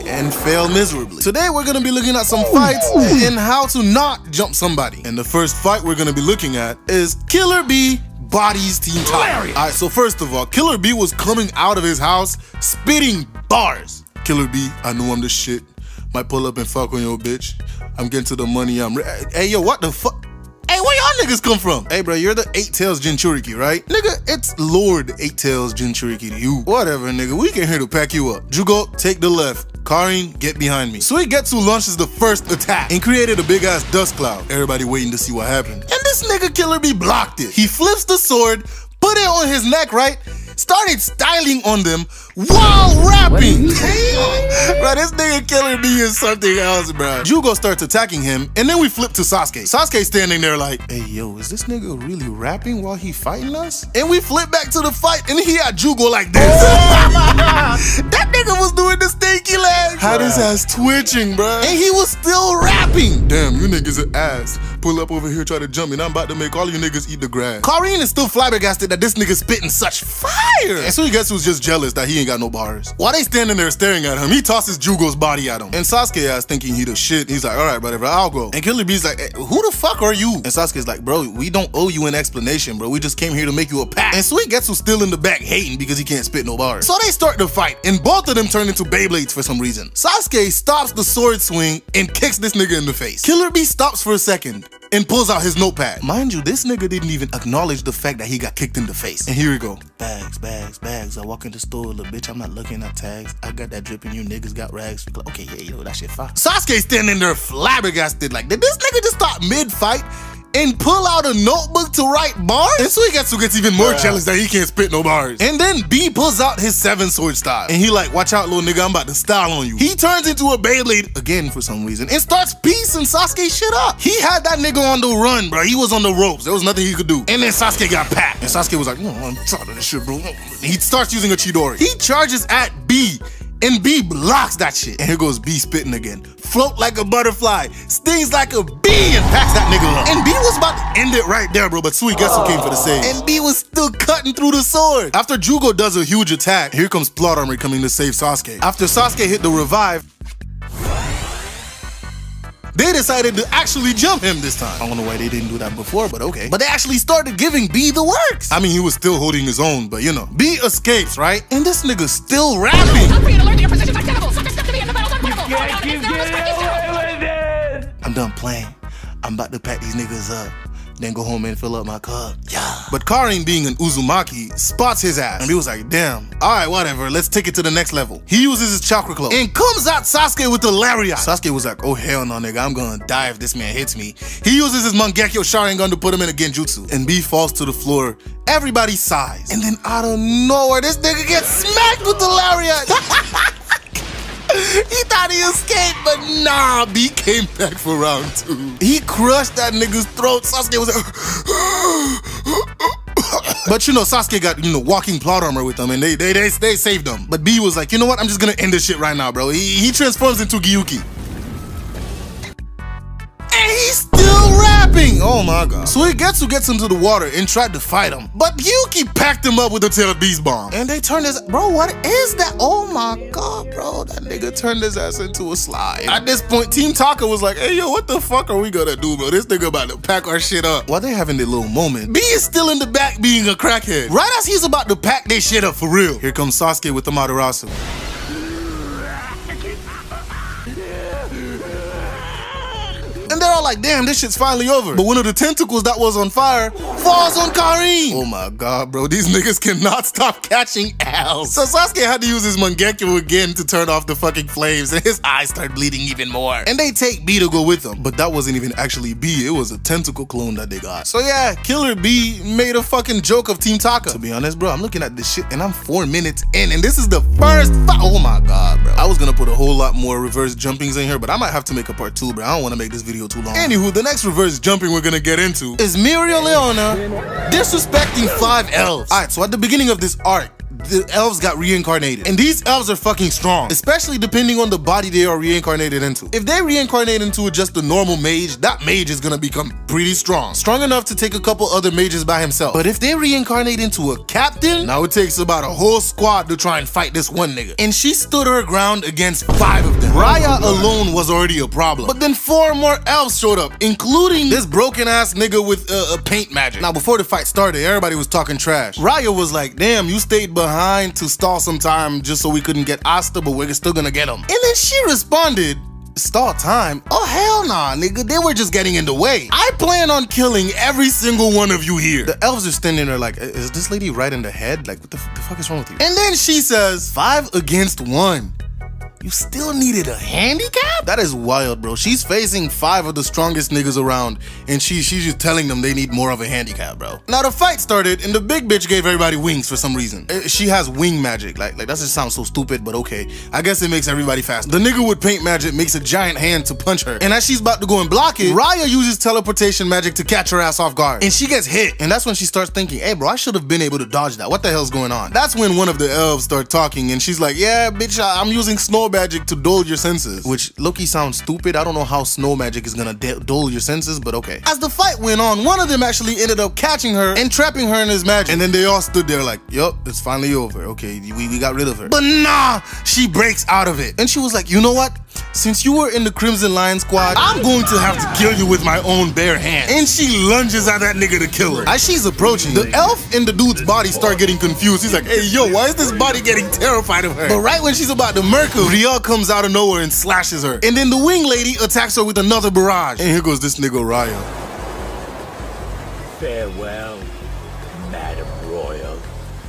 and fail miserably. Today we're gonna be looking at some fights and how to not jump somebody. And the first fight we're gonna be looking at is Killer B Bodies Team Top. Alright, so first of all, Killer B was coming out of his house spitting bars. Killer B, I know I'm the shit. Might pull up and fuck on your bitch. I'm getting to the money. I'm. Hey, yo, what the fuck? Hey, where y'all niggas come from? Hey, bro, you're the Eight Tails Jinchuriki, right? Nigga, it's Lord Eight Tails Jinchuriki to you. Whatever, nigga. We came here to pack you up. Jugo, take the left. Karin, get behind me. Suigetsu launches the first attack and created a big ass dust cloud. Everybody waiting to see what happened. And this nigga Killer be blocked it. He flips the sword, put it on his neck, right? Started styling on them while rapping. bro, this nigga Killer B is something else, bro. Jugo starts attacking him, and then we flip to Sasuke. Sasuke standing there like, hey, yo, is this nigga really rapping while he fighting us? And we flip back to the fight, and he had Jugo like this. that nigga was doing the stinky leg. Had his ass twitching, bro. And he was still rapping. Damn, you niggas are ass. Pull up over here, try to jump me, and I'm about to make all you niggas eat the grass. Karin is still flabbergasted that this nigga spitting such fire. And Suigetsu's just jealous that he ain't got no bars. While they standing there staring at him, he tosses Jugo's body at him. And Sasuke ass thinking he the shit. He's like, all right, whatever, I'll go. And Killer B's like, hey, who the fuck are you? And Sasuke's like, bro, we don't owe you an explanation, bro. We just came here to make you a pack. And Suigetsu still in the back hating because he can't spit no bars. So they start the fight, and both of them turn into Beyblades for some reason. Sasuke stops the sword swing and kicks this nigga in the face. Killer B stops for a second and pulls out his notepad. Mind you, this nigga didn't even acknowledge the fact that he got kicked in the face. And here we go. Bags, bags, bags. I walk in the store, little bitch. I'm not looking at tags. I got that dripping. You niggas got rags. Okay, yeah, yo, that shit fine. Sasuke standing there flabbergasted. Like, did this nigga just stop mid fight? And pull out a notebook to write bars? And Suigetsu, even more yeah. jealous that he can't spit no bars. And then B pulls out his seven sword style. And he like, watch out, little nigga, I'm about to style on you. He turns into a Beyblade again for some reason and starts piecing Sasuke shit up. He had that nigga on the run, bro. He was on the ropes. There was nothing he could do. And then Sasuke got packed. And Sasuke was like, oh, I'm tired of this shit, bro. He starts using a Chidori. He charges at B and B blocks that shit. And here goes B spitting again. Float like a butterfly, stings like a bee, and packs that nigga up. And B was about to end it right there, bro. But Suigetsu came for the save. And B was still cutting through the sword. After Jugo does a huge attack, here comes Plot Armor coming to save Sasuke. After Sasuke hit the revive, they decided to actually jump him this time. I don't know why they didn't do that before, but okay. But they actually started giving B the works. I mean, he was still holding his own, but you know. B escapes, right? And this nigga's still rapping. I'm done playing. I'm about to pack these niggas up then go home and fill up my cup. Yeah. But Karin, being an Uzumaki, spots his ass. And he was like, damn, all right, whatever, let's take it to the next level. He uses his chakra cloak and comes at Sasuke with the lariat. Sasuke was like, oh hell no, nigga, I'm gonna die if this man hits me. He uses his Mangekyo Sharingan to put him in a Genjutsu. And B falls to the floor. Everybody sighs. And then out of nowhere, this nigga gets smacked with the lariat. he thought he escaped, but nah, B came back for round two. He crushed that nigga's throat. Sasuke was like, but you know, Sasuke got you know walking plot armor with them, and they they they, they saved them. But B was like, you know what? I'm just gonna end this shit right now, bro. He, he transforms into Gyuki. And he's Oh my god. Suigetsu gets him to the water and tried to fight him. But Gyuki packed him up with a tail beast bomb. And they turned his bro, what is that? Oh my god, bro. That nigga turned his ass into a slide. At this point, Team Taka was like, hey yo, what the fuck are we gonna do, bro? This nigga about to pack our shit up. While they having their little moment, B is still in the back being a crackhead. Right as he's about to pack their shit up for real. Here comes Sasuke with the Amaterasu. They're all like, damn, this shit's finally over. But one of the tentacles that was on fire falls on Karin. Oh my god, bro. These niggas cannot stop catching L's. So Sasuke had to use his Mangekyo again to turn off the fucking flames, and his eyes start bleeding even more. And they take B to go with them. But that wasn't even actually B, it was a tentacle clone that they got. So yeah, Killer B made a fucking joke of Team Taka. To be honest, bro, I'm looking at this shit and I'm four minutes in, and this is the first Oh my god, bro. I was gonna put a whole lot more reverse jumpings in here, but I might have to make a part two, bro. I don't wanna make this video too long. Anywho, the next reverse jumping we're gonna get into is Mereoleona disrespecting five elves. Alright, so at the beginning of this arc, the elves got reincarnated. And these elves are fucking strong, especially depending on the body they are reincarnated into. If they reincarnate into just a normal mage, that mage is gonna become pretty strong. Strong enough to take a couple other mages by himself. But if they reincarnate into a captain, now it takes about a whole squad to try and fight this one nigga. And she stood her ground against five of them. Raya alone was already a problem. But then four more elves showed up, including this broken ass nigga with uh, a paint magic. Now, before the fight started, everybody was talking trash. Raya was like, damn, you stayed behind to stall some time just so we couldn't get Asta, but we're still gonna get him. And then she responded, Stall time? Oh hell nah, nigga. They were just getting in the way. I plan on killing every single one of you here. The elves are standing there like, is this lady right in the head? Like, what the, the fuck is wrong with you? And then she says, five against one. You still needed a handicap? That is wild, bro. She's facing five of the strongest niggas around, and she she's just telling them they need more of a handicap, bro. Now the fight started, and the big bitch gave everybody wings for some reason. Eh, She has wing magic. Like, like that just sounds so stupid, but okay. I guess it makes everybody faster. The nigga with paint magic makes a giant hand to punch her. And as she's about to go and block it, Raya uses teleportation magic to catch her ass off guard. And she gets hit. And that's when she starts thinking, hey bro, I should have been able to dodge that. What the hell's going on? That's when one of the elves start talking, and she's like, yeah, bitch, I- I'm using snow magic to dull your senses. Which Loki sounds stupid. I don't know how snow magic is gonna dull your senses, but okay. As the fight went on, one of them actually ended up catching her and trapping her in his magic. And then they all stood there like, yup, it's finally over. Okay, we, we got rid of her. But nah, she breaks out of it. And she was like, you know what? Since you were in the Crimson Lion squad, I'm going to have to kill you with my own bare hand. And she lunges at that nigga to kill her. As she's approaching, the elf in the dude's body start getting confused. He's like, hey, yo, why is this body getting terrified of her? But right when she's about to murk her, Riel comes out of nowhere and slashes her. And then the wing lady attacks her with another barrage. And here goes this nigga Raya. Farewell, Madam Royal.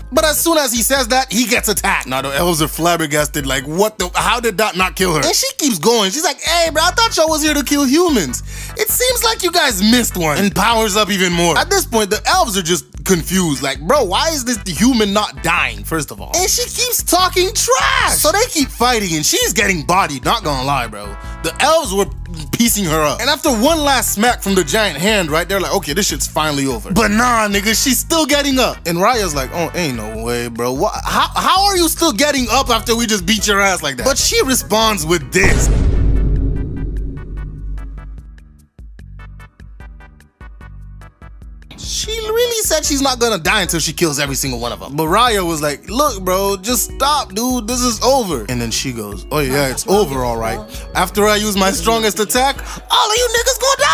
But as soon as he says that, he gets attacked. Now the elves are flabbergasted, like, what the? How did that not kill her? And she keeps going. She's like, hey, bro, I thought y'all was here to kill humans. It seems like you guys missed one. And powers up even more. At this point, the elves are just confused. Like, bro, why is this human not dying, first of all? And she keeps talking trash. So they keep fighting, and she's getting bodied, not gonna lie, bro. The elves were piecing her up. And after one last smack from the giant hand, right, they're like, okay, this shit's finally over. But nah, nigga, she's still getting up. And Raya's like, oh, ain't no way, bro. What, how, how are you still getting up after we just beat your ass like that? But she responds with this. Said she's not gonna die until she kills every single one of them. But Raya was like, look, bro, just stop, dude. This is over. And then she goes, oh yeah, it's over, all right. After I use my strongest attack, all of you niggas gonna die.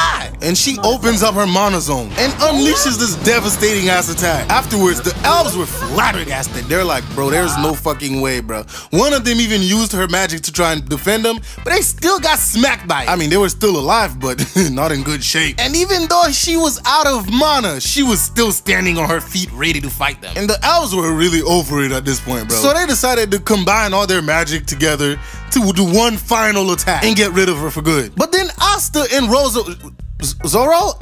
And she opens up her mana zone and unleashes this devastating ass attack. Afterwards, the elves were flabbergasted. They're like, bro, there's no fucking way, bro. One of them even used her magic to try and defend them, but they still got smacked by it. I mean, they were still alive, but not in good shape. And even though she was out of mana, she was still standing on her feet ready to fight them. And the elves were really over it at this point, bro. So they decided to combine all their magic together to do one final attack and get rid of her for good. But then Asta and Rosa. Z- Zoro?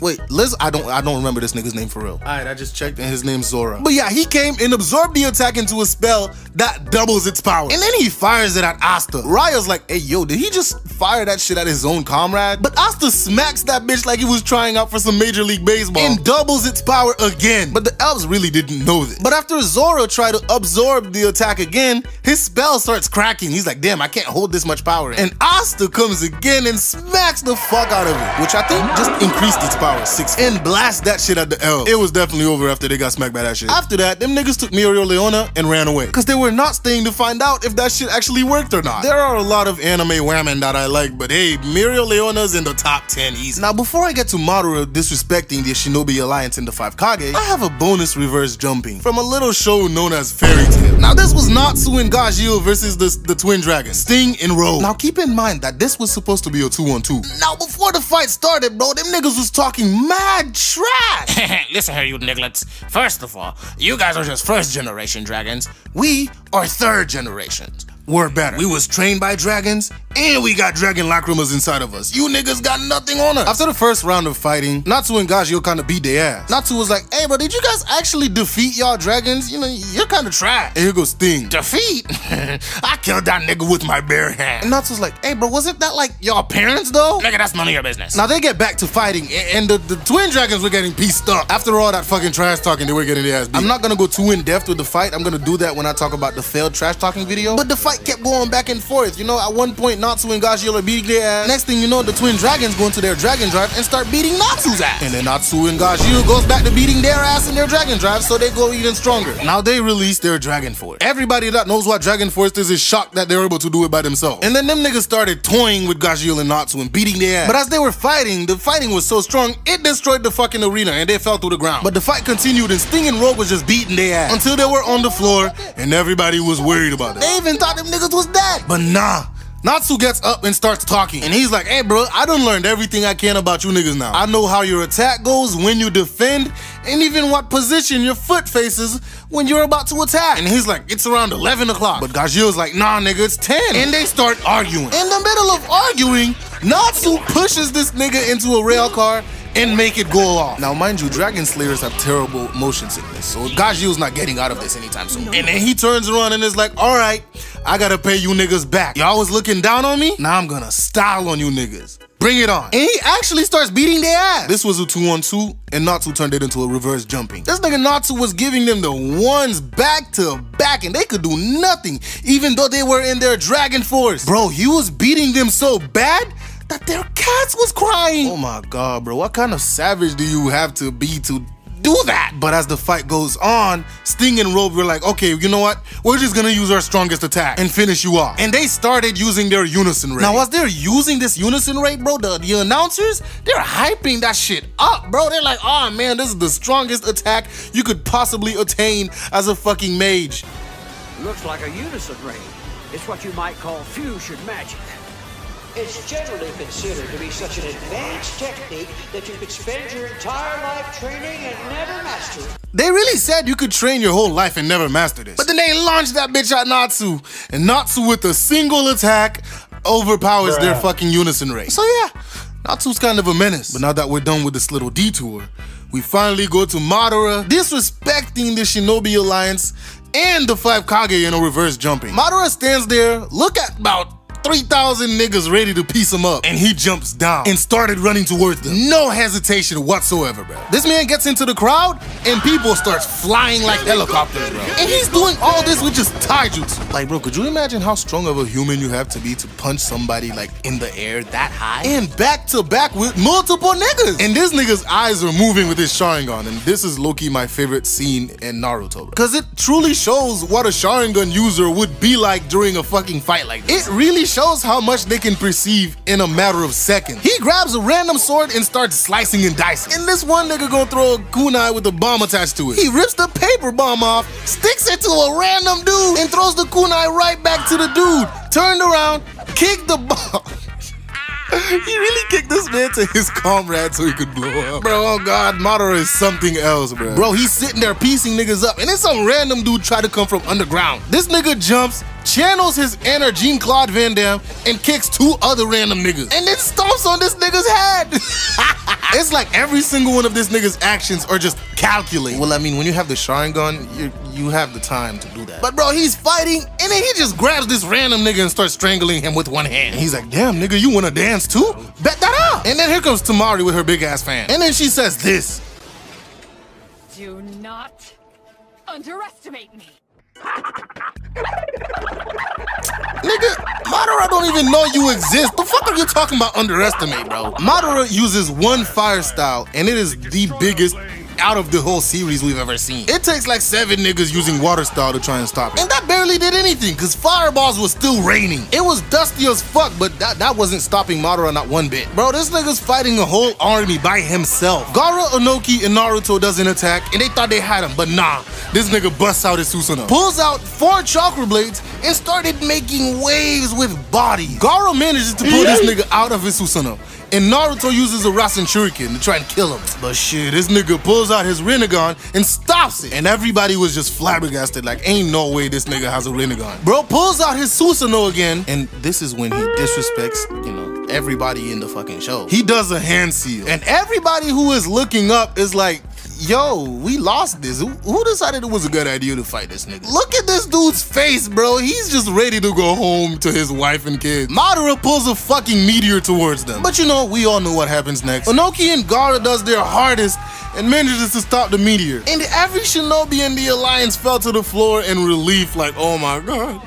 Wait, Liz, I don't I don't remember this nigga's name for real. Alright, I just checked and his name's Zora. But yeah, he came and absorbed the attack into a spell that doubles its power. And then he fires it at Asta. Raya's like, hey yo, did he just fire that shit at his own comrade? But Asta smacks that bitch like he was trying out for some Major League Baseball and doubles its power again. But the elves really didn't know this. But after Zora tried to absorb the attack again, his spell starts cracking. He's like, damn, I can't hold this much power. And Asta comes again and smacks the fuck out of it, which I think just increased its power six and blast that shit at the L. It was definitely over after they got smacked by that shit. After that, them niggas took Muriel Mereoleona and ran away because they were not staying to find out if that shit actually worked or not. There are a lot of anime women that I like, but hey, Mereoleona's in the top 10 easy. Now, before I get to Madara disrespecting the Shinobi Alliance in the 5 Kage, I have a bonus reverse jumping from a little show known as Fairy Tail. Now, this was Natsu and Gajeel versus the, the Twin Dragons, Sting and Rogue. Now, keep in mind that this was supposed to be a 2 on 2. Now, before the fight started, bro, them niggas was talking mad trash. Listen here, you nigglets. First of all, you guys are just first generation dragons. We are third generations. We're better. We was trained by dragons, and we got dragon lacrimas inside of us. You niggas got nothing on us. After the first round of fighting, Natsu and Gajeel kind of beat their ass. Natsu was like, hey, bro, did you guys actually defeat y'all dragons? You know, you're kind of trash. And here goes Sting. Defeat? I killed that nigga with my bare hands. And Natsu's like, hey, bro, wasn't that like y'all parents, though? Nigga, that's none of your business. Now they get back to fighting, and the, the twin dragons were getting pieced up. After all that fucking trash talking, they were getting their ass beat. I'm not gonna go too in depth with the fight. I'm gonna do that when I talk about the failed trash talking video. But the fight kept going back and forth. You know, at one point, Natsu and Gajeel are beating their ass. Next thing you know, the twin dragons go into their dragon drive and start beating Natsu's ass. And then Natsu and Gajeel goes back to beating their ass in their dragon drive, so they go even stronger. Now they release their dragon force. Everybody that knows what dragon force is is shocked that they're able to do it by themselves. And then them niggas started toying with Gajeel and Natsu and beating their ass. But as they were fighting, the fighting was so strong, it destroyed the fucking arena and they fell through the ground. But the fight continued and Sting and Rogue was just beating their ass until they were on the floor and everybody was worried about it. They even thought them niggas was dead. But nah. Natsu gets up and starts talking. And he's like, hey, bro, I done learned everything I can about you niggas now. I know how your attack goes, when you defend, and even what position your foot faces when you're about to attack. And he's like, it's around 11 o'clock. But Gajeel's like, nah, nigga, it's 10. And they start arguing. In the middle of arguing, Natsu pushes this nigga into a rail car and make it go off. Now, mind you, Dragon Slayers have terrible motion sickness, so Gajeel's not getting out of this anytime soon. And then he turns around and is like, all right, I gotta pay you niggas back. Y'all was looking down on me? Now I'm gonna style on you niggas. Bring it on. And he actually starts beating their ass. This was a 2 on 2, and Natsu turned it into a reverse jumping. This nigga Natsu was giving them the ones back to back, and they could do nothing, even though they were in their dragon force. Bro, he was beating them so bad that their cats was crying. Oh my god, bro. What kind of savage do you have to be to do that? But as the fight goes on, Sting and Rogue were like, okay, you know what? We're just gonna use our strongest attack and finish you off. And they started using their unison raid. Now, as they're using this unison raid, bro, the, the announcers, they're hyping that shit up, bro. They're like, oh man, this is the strongest attack you could possibly attain as a fucking mage. Looks like a unison raid. It's what you might call fusion magic. It's generally considered to be such an advanced technique that you could spend your entire life training and never master it. They really said you could train your whole life and never master this. But then they launched that bitch at Natsu, and Natsu with a single attack overpowers their fucking unison raid. So yeah, Natsu's kind of a menace. But now that we're done with this little detour, we finally go to Madara disrespecting the Shinobi Alliance and the five Kage in a reverse jumping. Madara stands there, look at about 3,000 niggas ready to piece him up. And he jumps down and started running towards them. No hesitation whatsoever, bro. This man gets into the crowd and people starts flying like helicopters, bro. And he's doing all this with just taijutsu. Like, bro, could you imagine how strong of a human you have to be to punch somebody like in the air that high? And back to back with multiple niggas. And this nigga's eyes are moving with his Sharingan. And this is Loki my favorite scene in Naruto, bro. Because it truly shows what a Sharingan user would be like during a fucking fight like this. It really shows how much they can perceive in a matter of seconds. He grabs a random sword and starts slicing and dicing. And this one nigga gonna throw a kunai with a bomb attached to it. He rips the paper bomb off, sticks it to a random dude, and throws the kunai right back to the dude. Turned around, kicked the bomb. He really kicked this man to his comrade so he could blow up. Bro, oh god, Madara is something else, bro. Bro, he's sitting there piecing niggas up, and then some random dude tried to come from underground. This nigga jumps, channels his inner Jean Claude Van Damme, and kicks two other random niggas. And then stomps on this nigga's head. it's like every single one of this nigga's actions are just calculated. Well, I mean, when you have the Sharingan, you you have the time to do that. But bro, he's fighting, and then he just grabs this random nigga and starts strangling him with one hand. And he's like, damn, nigga, you wanna dance too? Bet that out. And then here comes Temari with her big ass fan. And then she says this. Do not underestimate me. Nigga, Madara don't even know you exist. The fuck are you talking about underestimate, bro? Madara uses one fire style, and it is the biggest out of the whole series we've ever seen. It takes like seven niggas using water style to try and stop it. And that barely did anything, cause fireballs was still raining. It was dusty as fuck, but that, that wasn't stopping Madara not one bit. Bro, this nigga's fighting a whole army by himself. Gaara, Onoki, and Naruto doesn't attack, and they thought they had him, but nah. This nigga busts out his Susanoo, pulls out four chakra blades, and started making waves with body. Gaara manages to pull this nigga out of his Susanoo. And Naruto uses a Rasen Shuriken to try and kill him. But shit, this nigga pulls out his Rinnegan and stops it. And everybody was just flabbergasted, like, ain't no way this nigga has a Rinnegan. Bro pulls out his Susanoo again, and this is when he disrespects, you know, everybody in the fucking show. He does a hand seal. And everybody who is looking up is like, yo, we lost this. Who, who decided it was a good idea to fight this nigga? Look at this dude's face, bro. He's just ready to go home to his wife and kids. Madara pulls a fucking meteor towards them. But you know, we all know what happens next. Onoki and Gaara does their hardest and manages to stop the meteor. And every shinobi in the alliance fell to the floor in relief, like, oh my god,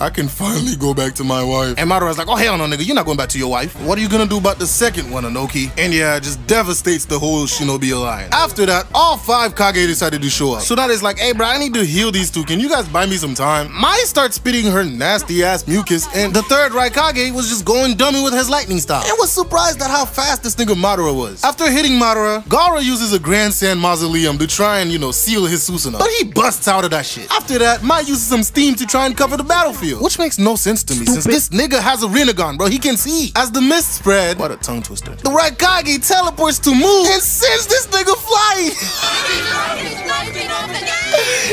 I can finally go back to my wife. And Madara's like, oh hell no, nigga, you're not going back to your wife. What are you gonna do about the second one, Onoki? And yeah, it just devastates the whole shinobi alliance. After that, all five Kage decided to show up. Tsunade's like, hey bro, I need to heal these two. Can you guys buy me some time? Mai starts spitting her nasty ass mucus, and the third Raikage was just going dummy with his lightning style. And was surprised at how fast this nigga Madara was. After hitting Madara, Gaara uses a Grand Sand Mausoleum to try and, you know, seal his Susanoo. But he busts out of that shit. After that, Mai uses some steam to try and cover the battlefield. Which makes no sense to me since this nigga has a Rinnegan, bro. He can see. As the mist spread, what a tongue twister. The Raikage teleports to move and sends this nigga flying.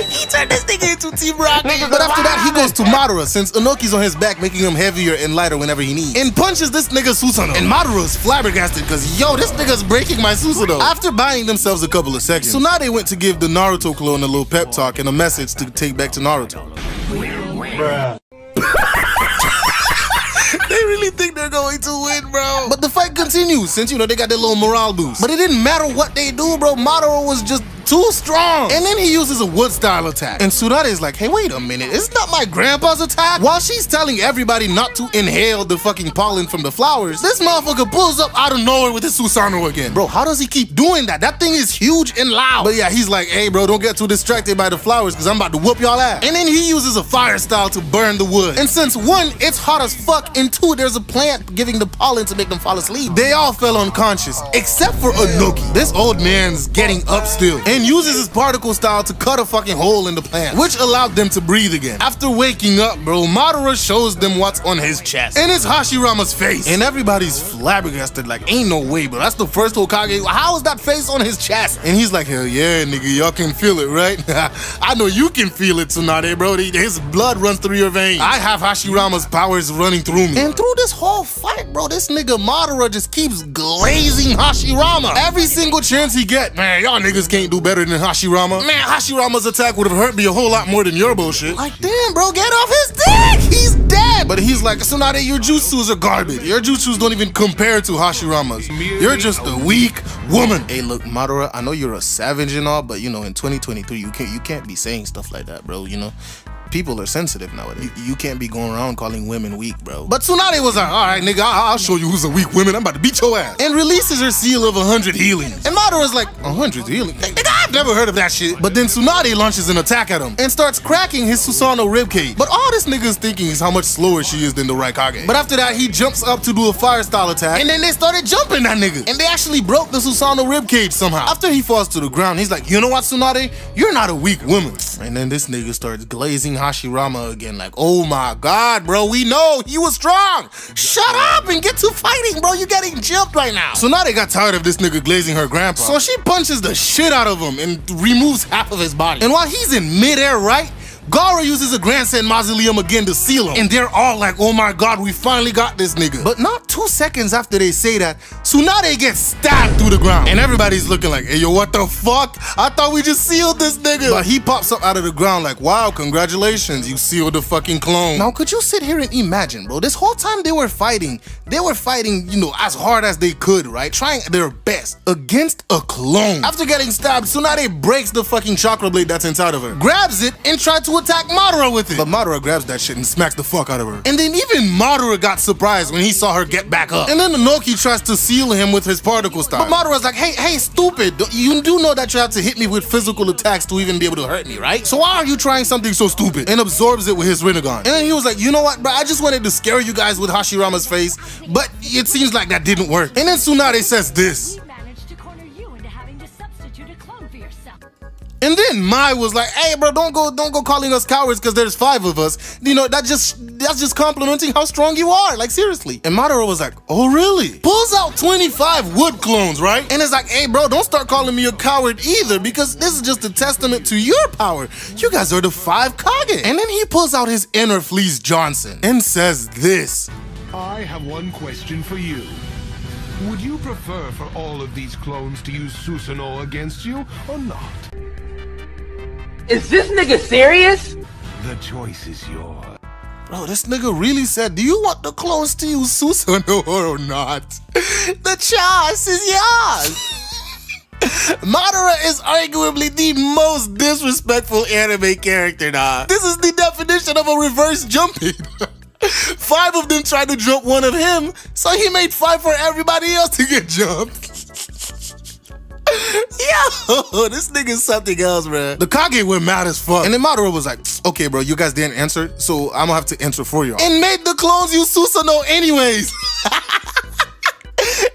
he turned this nigga into Team Rocket. But after that, he goes to Madara since Inoki's on his back, making him heavier and lighter whenever he needs. And punches this nigga Susanoo. And Madara's flabbergasted because, yo, this nigga's breaking my Susanoo. After buying themselves a couple of seconds, Tsunade went to give the Naruto clone a little pep talk and a message to take back to Naruto. they really think they're going to win, bro. But the fight continues since, you know, they got their little morale boost. But it didn't matter what they do, bro. Madara was just too strong. And then he uses a wood style attack. And Tsunade is like, hey, wait a minute. It's not my grandpa's attack. While she's telling everybody not to inhale the fucking pollen from the flowers, this motherfucker pulls up out of nowhere with his Susanoo again. Bro, how does he keep doing that? That thing is huge and loud. But yeah, he's like, hey, bro, don't get too distracted by the flowers because I'm about to whoop y'all ass. And then he uses a fire style to burn the wood. And since one, it's hot as fuck, and two, there's a plant giving the pollen to make them fall asleep, they all fell unconscious, except for Inoki. This old man's getting up still. And uses his particle style to cut a fucking hole in the plant, which allowed them to breathe again. After waking up, bro, Madara shows them what's on his chest. And it's Hashirama's face. And everybody's flabbergasted, like, ain't no way, bro. That's the first Hokage. How is that face on his chest? And he's like, hell yeah, nigga, y'all can feel it, right? I know you can feel it, Tsunade, bro. His blood runs through your veins. I have Hashirama's powers running through me. And through this whole fight, bro, this nigga Madara just keeps glazing Hashirama. Every single chance he get, man, y'all niggas can't do better than Hashirama. Man, Hashirama's attack would have hurt me a whole lot more than your bullshit. Like, damn, bro, get off his dick! He's dead! But he's like, Tsunade, your jutsus are garbage. Your jutsus don't even compare to Hashirama's. You're just a weak woman. Hey, look, Madara, I know you're a savage and all, but you know, in 2023, you can't you can't be saying stuff like that, bro. You know, people are sensitive nowadays. You, you can't be going around calling women weak, bro. But Tsunade was like, all right, nigga, I- will show you who's a weak woman. I'm about to beat your ass. And releases her seal of 100 healings. And Madara's like, 100 healings? Nigga, I've never heard of that shit. But then Tsunade launches an attack at him and starts cracking his Susanoo ribcage. But all this nigga's thinking is how much slower she is than the Raikage. But after that, he jumps up to do a fire style attack. And then they started jumping that nigga. And they actually broke the Susanoo ribcage somehow. After he falls to the ground, he's like, you know what, Tsunade? You're not a weak woman. And then this nigga starts glazing Hashirama again, like, oh my god, bro, we know he was strong. Shut up and get to fighting, bro. You're getting jumped right now. So now they got tired of this nigga glazing her grandpa. So she punches the shit out of him and removes half of his body. And while he's in midair, right? Gaara uses a grand sand mausoleum again to seal him. And they're all like, oh my god, we finally got this nigga. But not two seconds after they say that, Tsunade gets stabbed through the ground. And everybody's looking like, hey yo, what the fuck? I thought we just sealed this nigga. But he pops up out of the ground like, wow, congratulations, you sealed the fucking clone. Now, could you sit here and imagine, bro? This whole time they were fighting, they were fighting, you know, as hard as they could, right? Trying their best against a clone. After getting stabbed, Tsunade breaks the fucking chakra blade that's inside of her, grabs it, and tries to attack Madara with it. But Madara grabs that shit and smacks the fuck out of her. And then even Madara got surprised when he saw her get back up. And then Inoki tries to seal him with his particle style. But Madara's like, hey, hey, stupid. You do know that you have to hit me with physical attacks to even be able to hurt me, right? So why are you trying something so stupid? And absorbs it with his Rinnegan. And then he was like, you know what, bro? I just wanted to scare you guys with Hashirama's face, but it seems like that didn't work. And then Tsunade says this. And then Mai was like, "Hey, bro, don't go, don't go calling us cowards because there's five of us. You know that just that's just complimenting how strong you are. Like seriously." And Madara was like, "Oh, really?" Pulls out 25 wood clones, right? And it's like, "Hey, bro, don't start calling me a coward either because this is just a testament to your power. You guys are the five Kage." And then he pulls out his inner Fleece Johnson and says this. I have one question for you. Would you prefer for all of these clones to use Susanoo against you or not? Is this nigga serious? The choice is yours. Bro, this nigga really said, do you want the clones to use Susanoo or not? The choice is yours. Madara is arguably the most disrespectful anime character now. This is the definition of a reverse jumping. five of them tried to jump one of him, so he made five for everybody else to get jumped. Yo, this nigga's something else, bro. The Kage went mad as fuck. And then Madara was like, okay, bro, you guys didn't answer, so I'm gonna have to answer for you. And made the clones use Susanoo anyways.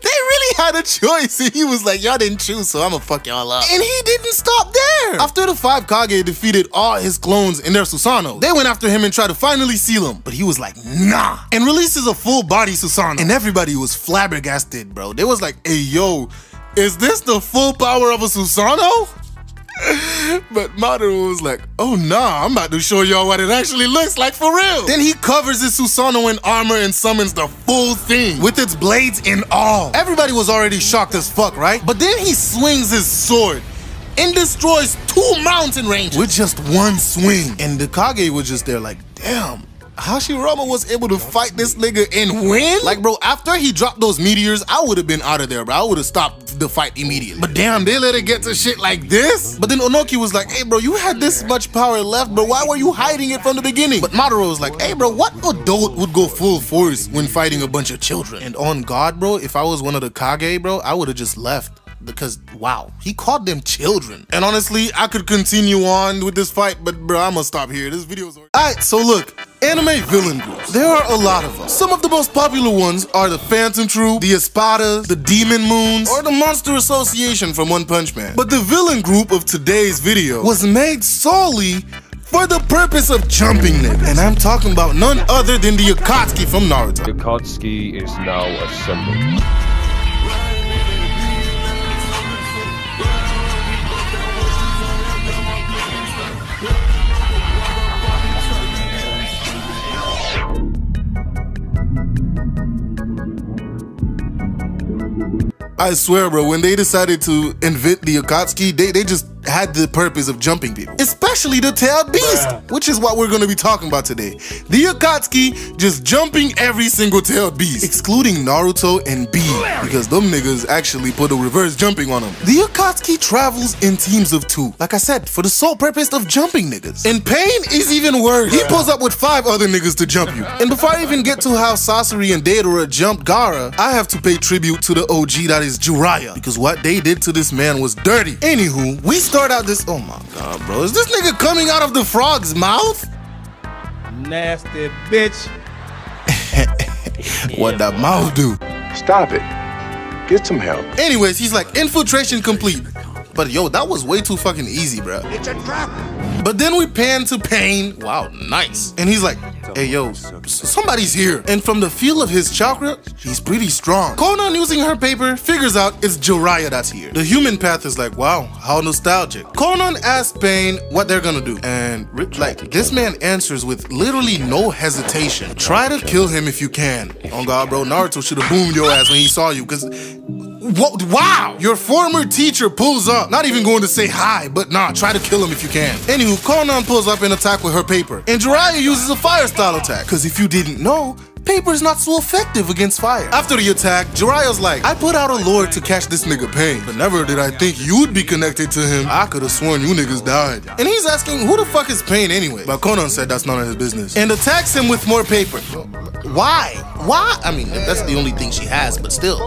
They really had a choice. And he was like, y'all didn't choose, so I'm gonna fuck y'all up. And he didn't stop there. After the five Kage defeated all his clones in their Susanoo, they went after him and tried to finally seal him. But he was like, nah. And releases a full body Susanoo. And everybody was flabbergasted, bro. They was like, hey, yo, is this the full power of a Susanoo? but Madara was like, oh nah, I'm about to show y'all what it actually looks like for real. Then he covers his Susanoo in armor and summons the full thing with its blades and all. Everybody was already shocked as fuck, right? But then he swings his sword and destroys two mountain ranges with just one swing. And the Kage was just there like, damn, Hashirama was able to fight this nigga and win? Like, bro, after he dropped those meteors, I would have been out of there, bro. I would have stopped the fight immediately. But damn, they let it get to shit like this? But then Onoki was like, hey, bro, you had this much power left, bro. Why were you hiding it from the beginning? But Madara was like, hey, bro, what adult would go full force when fighting a bunch of children? And on God, bro, if I was one of the Kage, bro, I would have just left because wow, he called them children. And honestly, I could continue on with this fight, but bro, I'm gonna stop here. This video's. Alright, so look, anime villain groups. There are a lot of them. Some of the most popular ones are the Phantom Troop, the Espadas, the Demon Moons, or the Monster Association from One Punch Man. But the villain group of today's video was made solely for the purpose of jumping niggas. And I'm talking about none other than the Akatsuki from Naruto. Akatsuki is now assembled. I swear, bro, when they decided to invent the Akatsuki, they, they just had the purpose of jumping people, especially the tailed beast, Bruh. which is what we're gonna be talking about today. The Akatsuki just jumping every single tailed beast, excluding Naruto and B, because them niggas actually put a reverse jumping on them. The Akatsuki travels in teams of two, like I said, for the sole purpose of jumping niggas. And Pain is even worse. He pulls up with five other niggas to jump you. And before I even get to how Sasori and Deidara jumped Gaara, I have to pay tribute to the OG that is Jiraiya, because what they did to this man was dirty. Anywho, we start out this. Oh my god, bro. Is this nigga coming out of the frog's mouth? Nasty bitch. what the mouth do? Stop it. Get some help. Anyways, he's like, infiltration complete. But yo, that was way too fucking easy, bro. It's a trap. But then we pan to Pain. Wow, nice. And he's like, hey yo, somebody's here. And from the feel of his chakra, he's pretty strong. Konan using her paper figures out it's Jiraiya that's here. The human path is like, wow, how nostalgic. Konan asks Pain what they're gonna do. And like this man answers with literally no hesitation. Try to kill him if you can. Oh god, bro, Naruto should have boomed your ass when he saw you, cause wow! Your former teacher pulls up, not even going to say hi, but nah, try to kill him if you can. Anywho, Konan pulls up and attack with her paper, and Jiraiya uses a fire style attack. Cause if you didn't know, paper is not so effective against fire. After the attack, Jiraiya's like, I put out a lure to catch this nigga Pain, but never did I think you'd be connected to him. I could have sworn you niggas died. And he's asking, who the fuck is Pain anyway? But Konan said that's none of his business. And attacks him with more paper. Why? Why? I mean, that's the only thing she has, but still.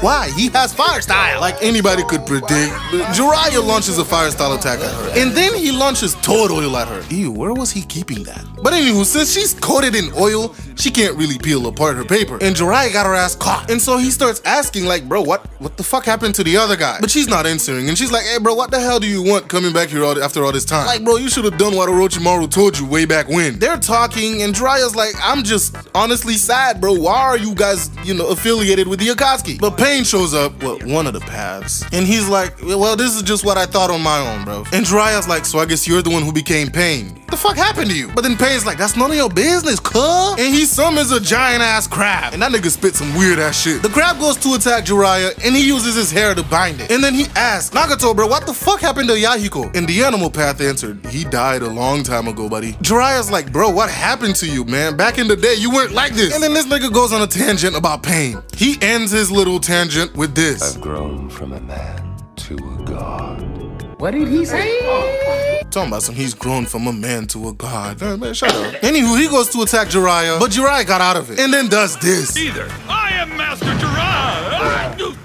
Why? He has fire style. Like anybody could predict. Jiraiya launches a fire style attack at her. And then he launches toad oil at her. Ew, where was he keeping that? But anywho, since she's coated in oil, she can't really peel apart her paper. And Jiraiya got her ass caught. And so he starts asking, like, bro, what what the fuck happened to the other guy? But she's not answering. And she's like, hey, bro, what the hell do you want coming back here all, after all this time? Like, bro, you should have done what Orochimaru told you way back when. They're talking, and Jiraiya's like, I'm just honestly sad, bro. Why are you guys, you know, affiliated with the Akatsuki? But Pain shows up, well, one of the paths. And he's like, well, this is just what I thought on my own, bro. And Jiraiya's like, so I guess you're the one who became Pain. What the fuck happened to you? But then Pain's like, that's none of your business, cuh. And he summons a giant ass crab. And that nigga spit some weird ass shit. The crab goes to attack Jiraiya, and he uses his hair to bind it. And then he asks, Nagato, bro, what the fuck happened to Yahiko? And the animal path answered, he died a long time ago, buddy. Jiraiya's like, bro, what happened to you, man? Back in the day, you weren't like this. And then this nigga goes on a tangent about pain. He ends his little tangent with this. I've grown from a man to a god. What did he say? Talking about some he's grown from a man to a god. Man, man, shut up. Anywho, he goes to attack Jiraiya, but Jiraiya got out of it. And then does this. Either. I am Master Jiraiya. Ah!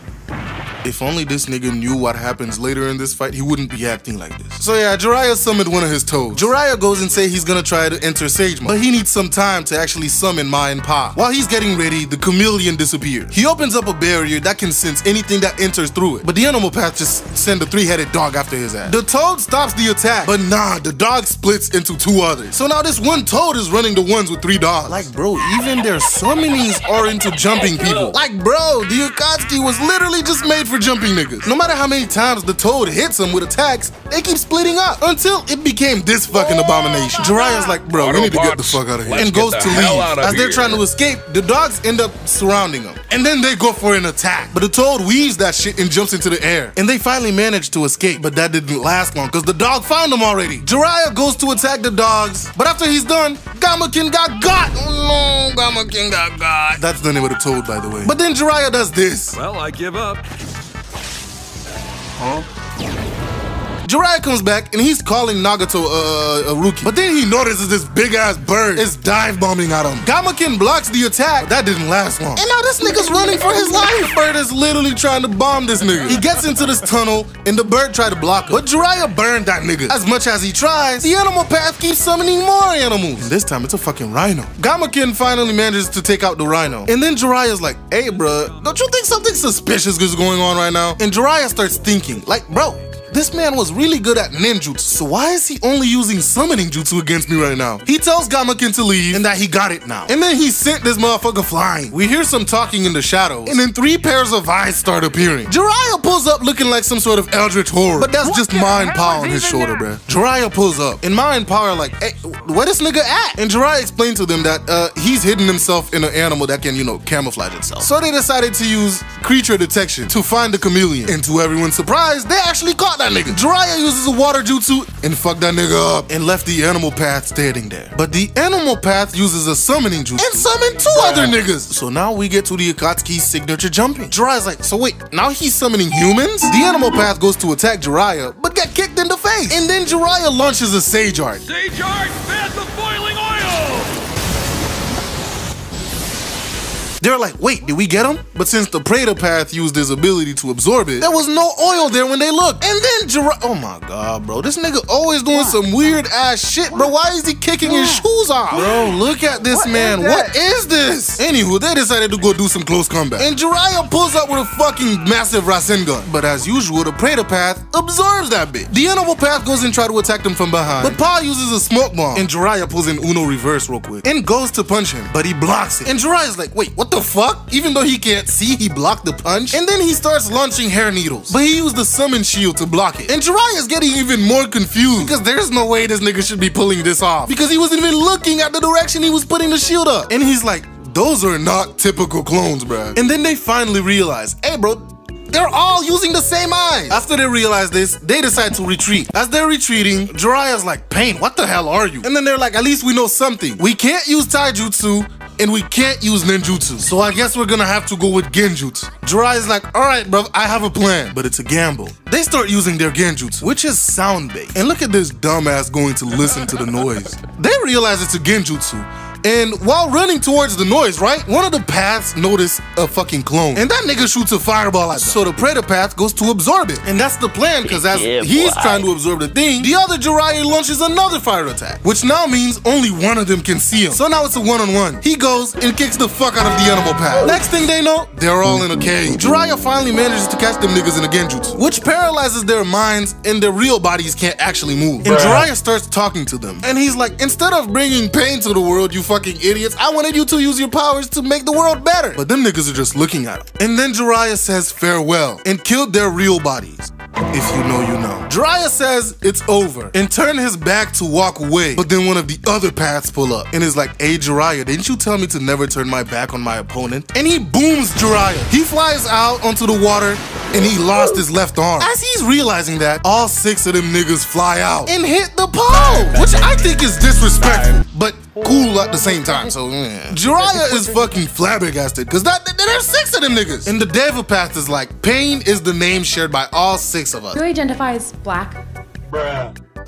If only this nigga knew what happens later in this fight, he wouldn't be acting like this. So yeah, Jiraiya summoned one of his toads. Jiraiya goes and say he's gonna try to enter Sage Mode, but he needs some time to actually summon Ma and Pa. While he's getting ready, the chameleon disappears. He opens up a barrier that can sense anything that enters through it, but the animal path just send a three-headed dog after his ass. The toad stops the attack, but nah, the dog splits into two others. So now this one toad is running the ones with three dogs. Like bro, even their summonings are into jumping people. Like bro, the Akatsuki was literally just made for jumping niggas. No matter how many times the toad hits them with attacks, they keep splitting up until it became this fucking abomination. Oh, Jiraiya's like, bro, we need to get the fuck out of here. And goes to leave. hell out of As they're trying to escape, the dogs end up surrounding them. And then they go for an attack. But the toad weaves that shit and jumps into the air. And they finally manage to escape, but that didn't last long because the dog found them already. Jiraiya goes to attack the dogs, but after he's done, Gamaken got got. Oh no, Gamaken got got. That's the name of the toad, by the way. But then Jiraiya does this. Well, I give up. Uhum. Jiraiya comes back and he's calling Nagato uh, a rookie. But then he notices this big ass bird is dive bombing at him. Gamaken blocks the attack, that didn't last long. And now this nigga's running for his life. The bird is literally trying to bomb this nigga. He gets into this tunnel and the bird tried to block him. But Jiraiya burned that nigga. As much as he tries, the animal path keeps summoning more animals. And this time it's a fucking rhino. Gamaken finally manages to take out the rhino. And then Jiraiya's like, hey bruh, don't you think something suspicious is going on right now? And Jiraiya starts thinking, like, bro, this man was really good at ninjutsu, so why is he only using summoning jutsu against me right now? He tells Gamaken to leave and that he got it now. And then he sent this motherfucker flying. We hear some talking in the shadows, and then three pairs of eyes start appearing. Jiraiya pulls up looking like some sort of eldritch horror, but that's just Ma and Pa on his shoulder, bruh. Jiraiya pulls up, and Ma and Pa are like, hey, where this nigga at? And Jiraiya explained to them that uh, he's hidden himself in an animal that can, you know, camouflage itself. So they decided to use creature detection to find the chameleon. And to everyone's surprise, they actually caught that nigga. Jiraiya uses a water jutsu and fucked that nigga up and left the animal path standing there. But the animal path uses a summoning jutsu and summoned two other niggas. So now we get to the Akatsuki's signature jumping. Jiraiya's like, so wait, now he's summoning humans? The animal path goes to attack Jiraiya, but get kicked in the face. And then Jiraiya launches a Sage Art. Sage Art, Path of Boiling Oil! They're like, wait, did we get him? But since the Preta Path used his ability to absorb it, there was no oil there when they looked. And then Jiraiya, oh my god, bro, this nigga always doing some weird ass shit, bro. Why is he kicking his shoes off? Bro, look at this man. what is this? Anywho, they decided to go do some close combat. And Jiraiya pulls up with a fucking massive Rasengan. But as usual, the Preta Path absorbs that bitch. The Animal Path goes and try to attack them from behind. But Pa uses a smoke bomb. And Jiraiya pulls in Uno reverse real quick. And goes to punch him, but he blocks it. And Jiraiya's like, wait, what the fuck? Even though he can't see, he blocked the punch. And then he starts launching hair needles. But he used the summon shield to block it. And Jiraiya's getting even more confused. Because there's no way this nigga should be pulling this off. Because he wasn't even looking at the direction he was putting the shield up. And he's like, those are not typical clones, bruh. And then they finally realize, hey, bro, they're all using the same eyes. After they realize this, they decide to retreat. As they're retreating, Jiraiya's like, Pain, what the hell are you? And then they're like, at least we know something. We can't use taijutsu, and we can't use ninjutsu. So I guess we're gonna have to go with genjutsu. Jiraiya's like, all right, bro, I have a plan, but it's a gamble. They start using their genjutsu, which is sound based. And look at this dumbass going to listen to the noise. They realize it's a genjutsu, and while running towards the noise, right, one of the paths notice a fucking clone. And that nigga shoots a fireball at them. So the predator path goes to absorb it. And that's the plan, because as Yeah, he's boy. trying to absorb the thing, the other Jiraiya launches another fire attack. Which now means only one of them can see him. So now it's a one-on-one. He goes and kicks the fuck out of the animal path. Next thing they know, they're all in a cage. Jiraiya finally manages to catch them niggas in a genjutsu, which paralyzes their minds and their real bodies can't actually move. And Bruh. Jiraiya starts talking to them. And he's like, instead of bringing pain to the world, you fucking idiots, I wanted you to use your powers to make the world better. But them niggas are just looking at him. And then Jiraiya says farewell and killed their real bodies. If you know, you know. Jiraiya says it's over and turn his back to walk away. But then one of the other paths pull up and is like, hey Jiraiya, didn't you tell me to never turn my back on my opponent? And he booms Jiraiya. He flies out onto the water and he lost his left arm. As he's realizing that, all six of them niggas fly out and hit the pole, which I think is disrespectful, but cool at the same time. So yeah. Jiraiya is fucking flabbergasted because that th- there's six of them niggas. And the Deva Path is like, pain is the name shared by all six of us. Who identifies black?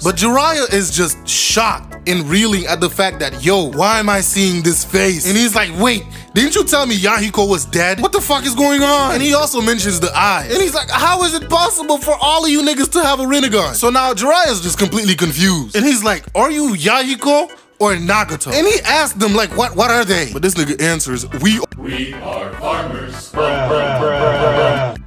But Jiraiya is just shocked and reeling at the fact that, yo, why am I seeing this face? And he's like, wait, didn't you tell me Yahiko was dead? What the fuck is going on? And he also mentions the eye. And he's like, how is it possible for all of you niggas to have a Rinnegan? So now Jiraiya's just completely confused. And he's like, are you Yahiko? Or Nagato. And he asked them, like, what what are they? But this nigga answers, we We are farmers.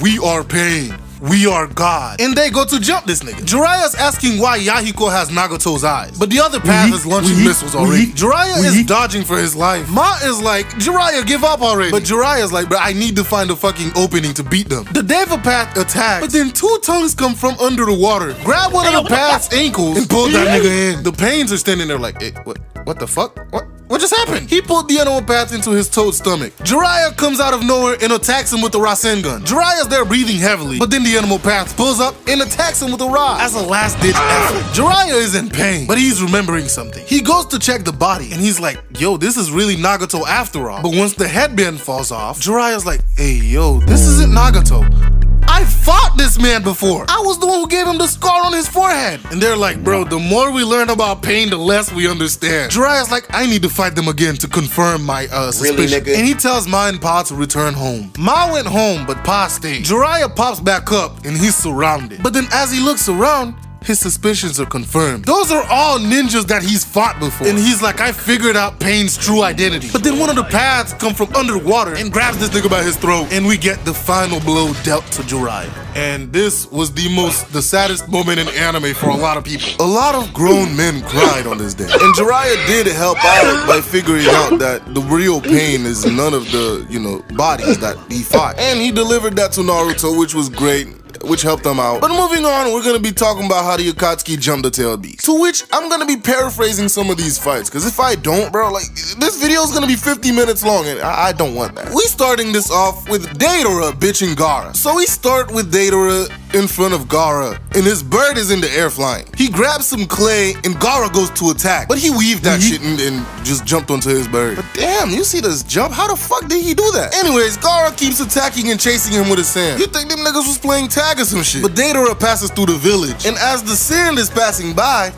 We are pain. We are God. And they go to jump this nigga. Jiraiya's asking why Yahiko has Nagato's eyes. But the other path is launching missiles already. Jiraiya is dodging for his life. Ma is like, Jiraiya, give up already. But Jiraiya's like, bro, I need to find a fucking opening to beat them. The Deva path attacks. But then two tongues come from under the water, grab one of the path's ankles, and pull that nigga in. The pains are standing there like, eh, what, what the fuck? What? What just happened? He pulled the animal path into his toad stomach. Jiraiya comes out of nowhere and attacks him with the Rasengan. Jiraiya's there breathing heavily, but then the animal path pulls up and attacks him with a rod as a last ditch ah! effort. Jiraiya is in pain, but he's remembering something. He goes to check the body and he's like, yo, this is really Nagato after all. But once the headband falls off, Jiraiya's like, hey, yo, this isn't Nagato. I fought this man before. I was the one who gave him the scar on his forehead. And they're like, bro, the more we learn about pain, the less we understand. Jiraiya's like, I need to fight them again to confirm my uh, suspicion. And he tells Ma and Pa to return home. Ma went home, but Pa stayed. Jiraiya pops back up and he's surrounded. But then as he looks around, his suspicions are confirmed. Those are all ninjas that he's fought before. And he's like, I figured out Pain's true identity. But then one of the paths come from underwater and grabs this nigga by his throat. And we get the final blow dealt to Jiraiya. And this was the most, the saddest moment in anime for a lot of people. A lot of grown men cried on this day. And Jiraiya did help out by figuring out that the real pain is none of the, you know, bodies that he fought. And he delivered that to Naruto, which was great which helped them out. But moving on, we're gonna be talking about how the Akatsuki jumped the tail beast. To which I'm gonna be paraphrasing some of these fights, because if I don't, bro, like this video is gonna be 50 minutes long, and I, I don't want that. We starting this off with Deidara bitching Gaara. So we start with Deidara in front of Gaara, and his bird is in the air flying. He grabs some clay, and Gaara goes to attack, but he weaved that shit and, and just jumped onto his bird. But damn, you see this jump? How the fuck did he do that? Anyways, Gaara keeps attacking and chasing him with his sand. You think them niggas was playing tag or some shit? But Deidara passes through the village, and as the sand is passing by,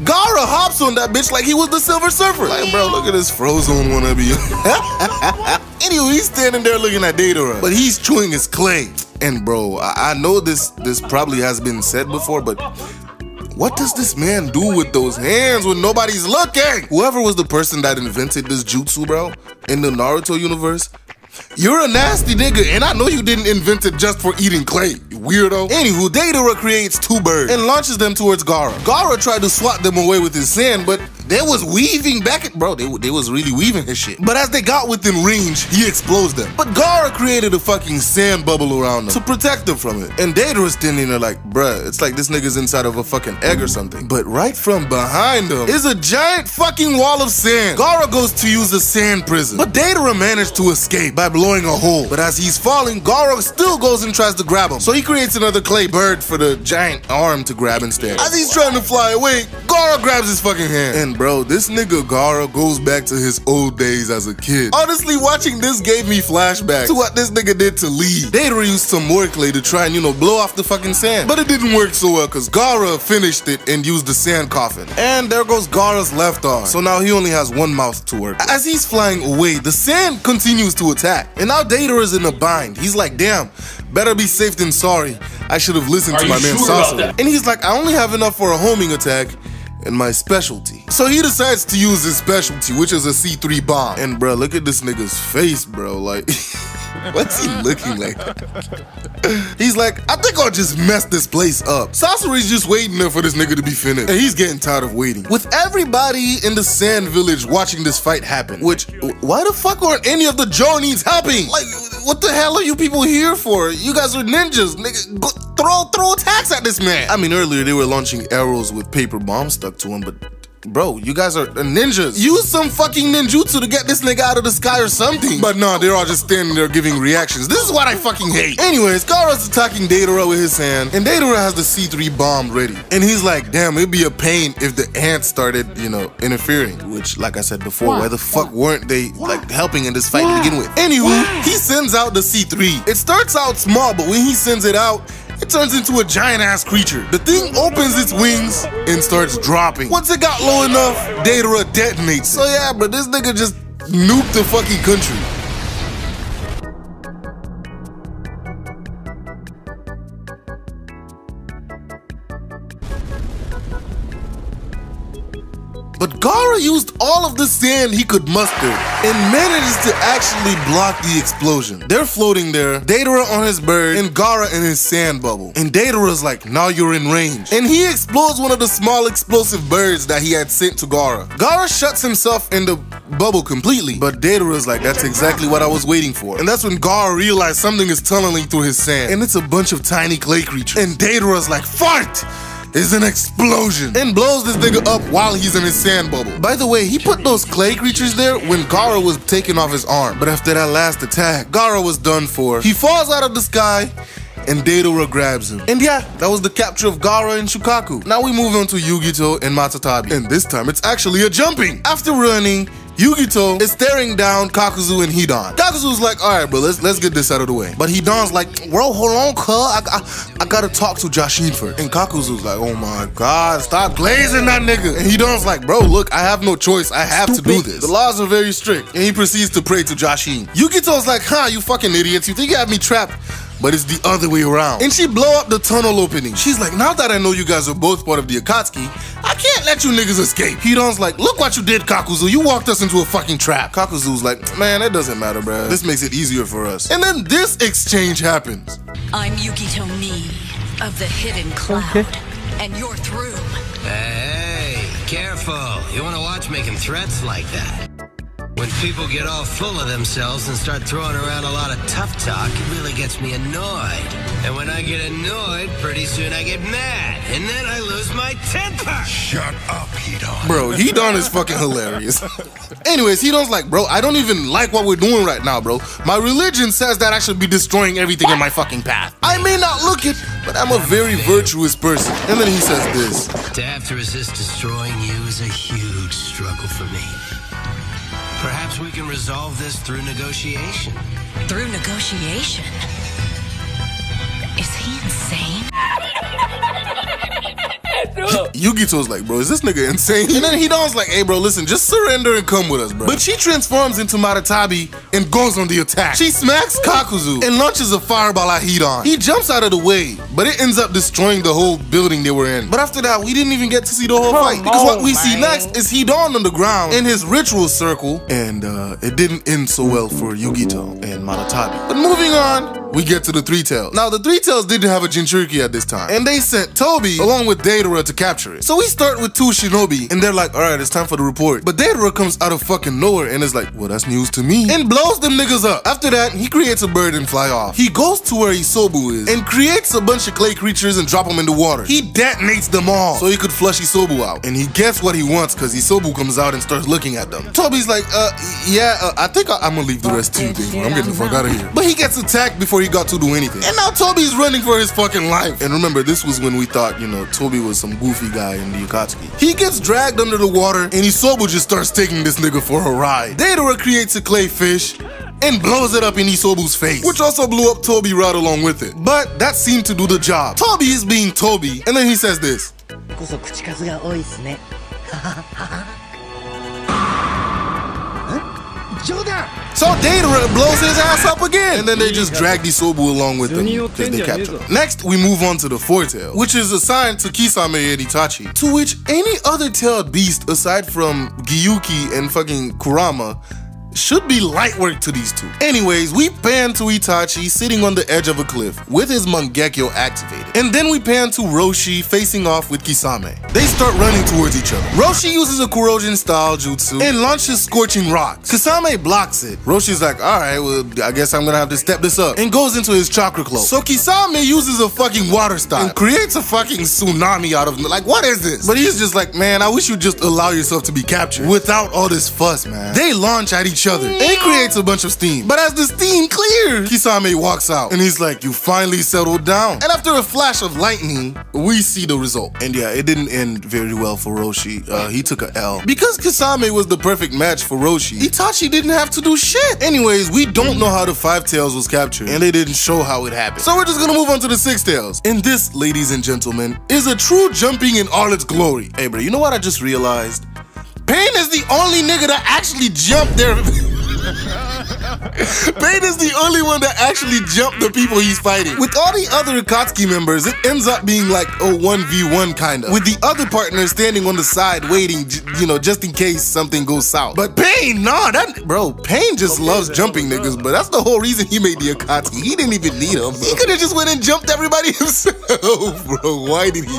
Gaara hops on that bitch like he was the Silver Surfer. Like, bro, look at this Frozone wannabe. anyway, he's standing there looking at Deidara, but he's chewing his clay. And bro, I, I know this this probably has been said before, but what does this man do with those hands when nobody's looking? Whoever was the person that invented this jutsu, bro, in the Naruto universe, you're a nasty nigga, and I know you didn't invent it just for eating clay, weirdo. Anywho, Deidara creates two birds and launches them towards Gaara. Gaara tried to swat them away with his sand, but they was weaving back at bro. They, they was really weaving his shit. But as they got within range, he explodes them. But Gaara created a fucking sand bubble around them to protect them from it. And Deidara's standing there like, bruh, it's like this nigga's inside of a fucking egg or something. But right from behind him is a giant fucking wall of sand. Gaara goes to use the sand prison, but Deidara managed to escape by blowing a hole. But as he's falling, Gaara still goes and tries to grab him. So he creates another clay bird for the giant arm to grab instead. As he's trying to fly away, Gaara grabs his fucking hand. And bro, this nigga Gaara goes back to his old days as a kid. Honestly, watching this gave me flashbacks to what this nigga did to Lee. Deidara used some more clay to try and, you know, blow off the fucking sand. But it didn't work so well because Gaara finished it and used the sand coffin. And there goes Gaara's left arm. So now he only has one mouth to work. As he's flying away, the sand continues to attack. And now Deidara is in a bind. He's like, damn, better be safe than sorry. I should have listened Are to my man sure Sasori. And he's like, I only have enough for a homing attack and my specialty. So he decides to use his specialty, which is a C3 bomb. And bro, look at this nigga's face, bro. Like, what's he looking like? he's like, I think I'll just mess this place up. Sasori's just waiting there for this nigga to be finished. And he's getting tired of waiting. With everybody in the sand village watching this fight happen, which, why the fuck aren't any of the Johnnies helping? Like, what the hell are you people here for? You guys are ninjas, nigga. Go, throw, throw attacks at this man. I mean, earlier they were launching arrows with paper bombs stuck to them, but Bro, you guys are ninjas. Use some fucking ninjutsu to get this nigga out of the sky or something. But no, they're all just standing there giving reactions. This is what I fucking hate. Anyways, Gaara's attacking Deidara with his hand, and Deidara has the C3 bomb ready. And he's like, damn, it'd be a pain if the ants started, you know, interfering. Which, like I said before, why the fuck weren't they, like, helping in this fight to begin with? Anywho, he sends out the C3. It starts out small, but when he sends it out, it turns into a giant ass creature. The thing opens its wings and starts dropping. Once it got low enough, Deidara detonates. So yeah, but this nigga just nuked the fucking country. But Gaara used all of the sand he could muster and managed to actually block the explosion. They're floating there, Deidara on his bird, and Gaara in his sand bubble. And Deidara's like, now you're in range. And he explodes one of the small explosive birds that he had sent to Gaara. Gaara shuts himself in the bubble completely, but Deidara's like, that's exactly what I was waiting for. And that's when Gaara realized something is tunneling through his sand. And it's a bunch of tiny clay creatures. And Deidara's like, fart! Is an explosion and blows this nigga up while he's in his sand bubble. By the way, he put those clay creatures there when Gaara was taking off his arm. But after that last attack, Gaara was done for. He falls out of the sky and Deidara grabs him. And yeah, that was the capture of Gaara and Shukaku. Now we move on to Yugito and Matatabi. And this time it's actually a jumping. After running, Yugito is staring down Kakuzu and Hidan. Kakuzu's like, all right, bro, let's let's get this out of the way. But Hidan's like, bro, hold on, cuz. I, I, I gotta talk to Jashin first. And Kakuzu's like, oh my god, stop glazing that nigga. And Hidan's like, bro, look, I have no choice. I have to do this. The laws are very strict. And he proceeds to pray to Jashin. Yugito's like, huh, you fucking idiots. You think you have me trapped? But it's the other way around. And she blow up the tunnel opening. She's like, now that I know you guys are both part of the Akatsuki, I can't let you niggas escape. Hidan's like, look what you did, Kakuzu. You walked us into a fucking trap. Kakuzu's like, man, that doesn't matter, bruh. This makes it easier for us. And then this exchange happens. I'm Yugito Nii of the Hidden Cloud, and you're through. Hey, careful. You want to watch making threats like that. When people get all full of themselves and start throwing around a lot of tough talk, it really gets me annoyed. And when I get annoyed, pretty soon I get mad. And then I lose my temper. Shut up, Hidan. Bro, Hidan is fucking hilarious. Anyways, Hidan's like, bro, I don't even like what we're doing right now, bro. My religion says that I should be destroying everything in my fucking path. I may not look it, but I'm a very virtuous person. And then he says this. To have to resist destroying you is a huge struggle for me. Perhaps we can resolve this through negotiation. Through negotiation? Is he insane? Yugito's like, bro, is this nigga insane? And then Hidan's like, hey, bro, listen, just surrender and come with us, bro. But she transforms into Matatabi and goes on the attack. She smacks Kakuzu and launches a fireball at Hidan. He jumps out of the way, but it ends up destroying the whole building they were in. But after that, we didn't even get to see the whole fight because what we see next is Hidan on the ground in his ritual circle, and uh, it didn't end so well for Yugito and Matatabi. But moving on, we get to the Three Tails. Now, the Three Tails didn't have a Jinchuriki at this time, and they sent Tobi along with To capture it. So we start with two Shinobi, and they're like, all right, it's time for the report. But Deidara comes out of fucking nowhere and is like, well, that's news to me, and blows them niggas up. After that, he creates a bird and fly off. He goes to where Isobu is and creates a bunch of clay creatures and drop them in the water. He detonates them all so he could flush Isobu out. And he gets what he wants because Isobu comes out and starts looking at them. Tobi's like, uh, yeah, uh, I think I- am gonna leave the rest to you, baby. I'm getting the fuck out of here. But he gets attacked before he got to do anything. And now Tobi's running for his fucking life. And remember, this was when we thought, you know, Tobi was some goofy guy in the Akatsuki. He gets dragged under the water and Isobu just starts taking this nigga for a ride. Deidara creates a clay fish and blows it up in Isobu's face, which also blew up Tobi right along with it. But that seemed to do the job. Tobi is being Tobi, and then he says this. So Data blows his ass up again. And then they just drag Isobu along with them because they capture him. Next, we move on to the Foretail, which is assigned to Kisame and Itachi, to which any other tailed beast aside from Gyuki and fucking Kurama should be light work to these two. Anyways, we pan to Itachi sitting on the edge of a cliff with his Mangekyo activated. And then we pan to Roshi facing off with Kisame. They start running towards each other. Roshi uses a corrosion style jutsu and launches scorching rocks. Kisame blocks it. Roshi's like, alright, well, I guess I'm gonna have to step this up. And goes into his chakra cloak. So Kisame uses a fucking water style and creates a fucking tsunami out of like, what is this? But he's just like, man, I wish you'd just allow yourself to be captured without all this fuss, man. They launch at each other. It creates a bunch of steam. But as the steam clears, Kisame walks out and he's like, You finally settled down. And after a flash of lightning, we see the result. And yeah, it didn't end very well for Roshi. Uh, he took a L. Because Kisame was the perfect match for Roshi, Itachi didn't have to do shit. Anyways, we don't know how the Five Tails was captured, and they didn't show how it happened. So we're just gonna move on to the Six Tails. And this, ladies and gentlemen, is a true jumping in all its glory. Hey, bro, you know what I just realized? Pain is the only nigga that actually jumped there. Pain is the only one that actually jumped the people he's fighting. With all the other Akatsuki members, it ends up being like a 1v1 kind of. With the other partner standing on the side waiting, you know, just in case something goes south. But Pain, nah, that, bro, Pain just loves jumping niggas, but that's the whole reason he made the Akatsuki. He didn't even need them. He could have just went and jumped everybody himself, bro. Why did he?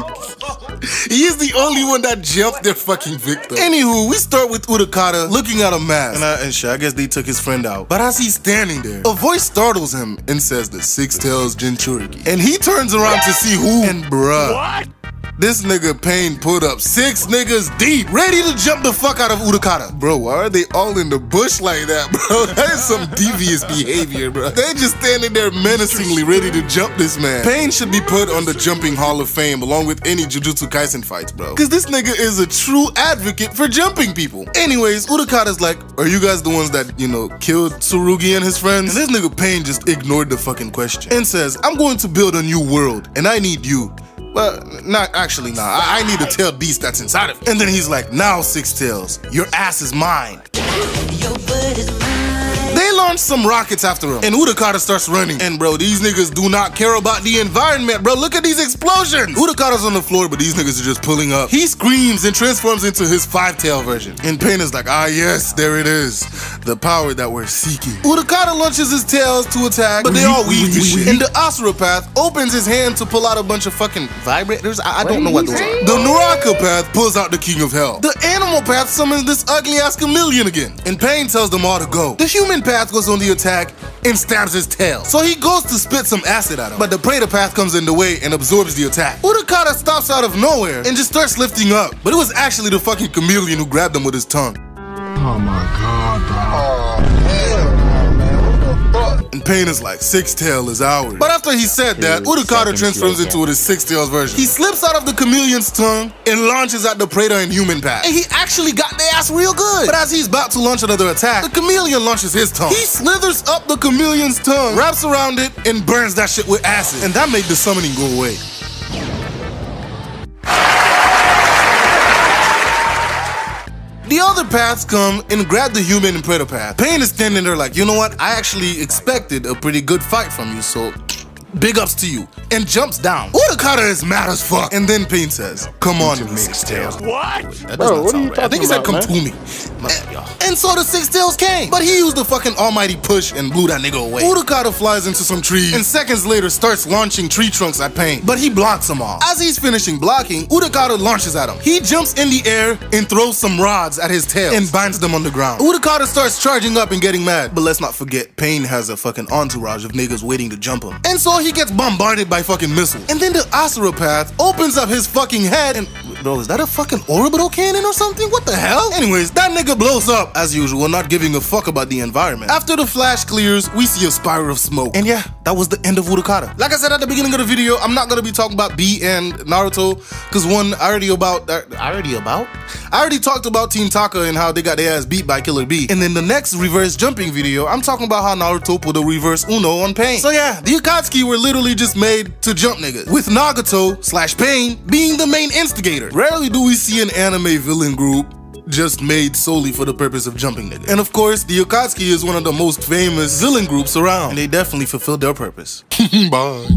He is the only one that jumped their fucking victim. Anywho, we start with Utakata looking at a mask. And, I, and shit, I guess they took his friend out. But as he's standing there, a voice startles him and says the Six Tails Jinchuriki. And he turns around to see who and bruh. What? This nigga Pain put up six niggas deep, ready to jump the fuck out of Utakata. Bro, why are they all in the bush like that, bro? That is some devious behavior, bro. They just standing there menacingly ready to jump this man. Pain should be put on the Jumping Hall of Fame along with any Jujutsu Kaisen fights, bro. Cause this nigga is a true advocate for jumping people. Anyways, Utakata's like, are you guys the ones that, you know, killed Tsurugi and his friends? And this nigga Pain just ignored the fucking question and says, I'm going to build a new world and I need you. Well, not actually, nah. I, I need the tail beast that's inside of me. And then he's like, now, Six Tails, your ass is mine. Launch some rockets after him, and Utakata starts running. And bro, these niggas do not care about the environment, bro. Look at these explosions. Utakata's on the floor, but these niggas are just pulling up. He screams and transforms into his five-tail version. And Pain is like, ah yes, there it is. The power that we're seeking. Utakata launches his tails to attack, but they all weave shit. And the Asura Path opens his hand to pull out a bunch of fucking vibrators. I, I don't know what those are. The Naraka Path pulls out the King of Hell. The Animal Path summons this ugly ass chameleon again. And Pain tells them all to go. The Human Path goes on the attack and stabs his tail. So he goes to spit some acid at him. But the Preta Path comes in the way and absorbs the attack. Utakata stops out of nowhere and just starts lifting up. But it was actually the fucking chameleon who grabbed him with his tongue. Oh my god, And Pain is like, Six Tail is ours. But after he said that, Utakata transforms into his Six Tails version. He slips out of the chameleon's tongue and launches at the Preta and Human Path. And he actually got their ass real good. But as he's about to launch another attack, the chameleon launches his tongue. He slithers up the chameleon's tongue, wraps around it, and burns that shit with acid. And that made the summoning go away. The other paths come and grab the human and Predator path. Pain is standing there like, you know what? I actually expected a pretty good fight from you, so big ups to you. And jumps down. Utakata is mad as fuck. And then Pain says, come on, Six Tails. What? That does Bro, what are sound you right. I think he said, talking come about, to me. And, and so the Six Tails came. But he used the fucking almighty push and blew that nigga away. Utakata flies into some trees and seconds later starts launching tree trunks at Pain. But he blocks them all. As he's finishing blocking, Utakata launches at him. He jumps in the air and throws some rods at his tail and binds them on the ground. Utakata starts charging up and getting mad. But let's not forget, Pain has a fucking entourage of niggas waiting to jump him. And so he gets bombarded by fucking missiles. And then the Asura path opens up his fucking head and bro, is that a fucking orbital cannon or something? What the hell? Anyways, that nigga blows up as usual, not giving a fuck about the environment. After the flash clears, we see a spiral of smoke. And yeah, that was the end of Utakata. Like I said at the beginning of the video, I'm not gonna be talking about B and Naruto, cause one, I already about I already about? I already talked about Team Taka and how they got their ass beat by Killer B. And then the next reverse jumping video, I'm talking about how Naruto put a reverse Uno on Pain. So yeah, the Akatsuki were literally just made to jump niggas, with Nagato slash Pain being the main instigator. Rarely do we see an anime villain group just made solely for the purpose of jumping niggas. And of course, the Akatsuki is one of the most famous villain groups around, and they definitely fulfilled their purpose. Bye.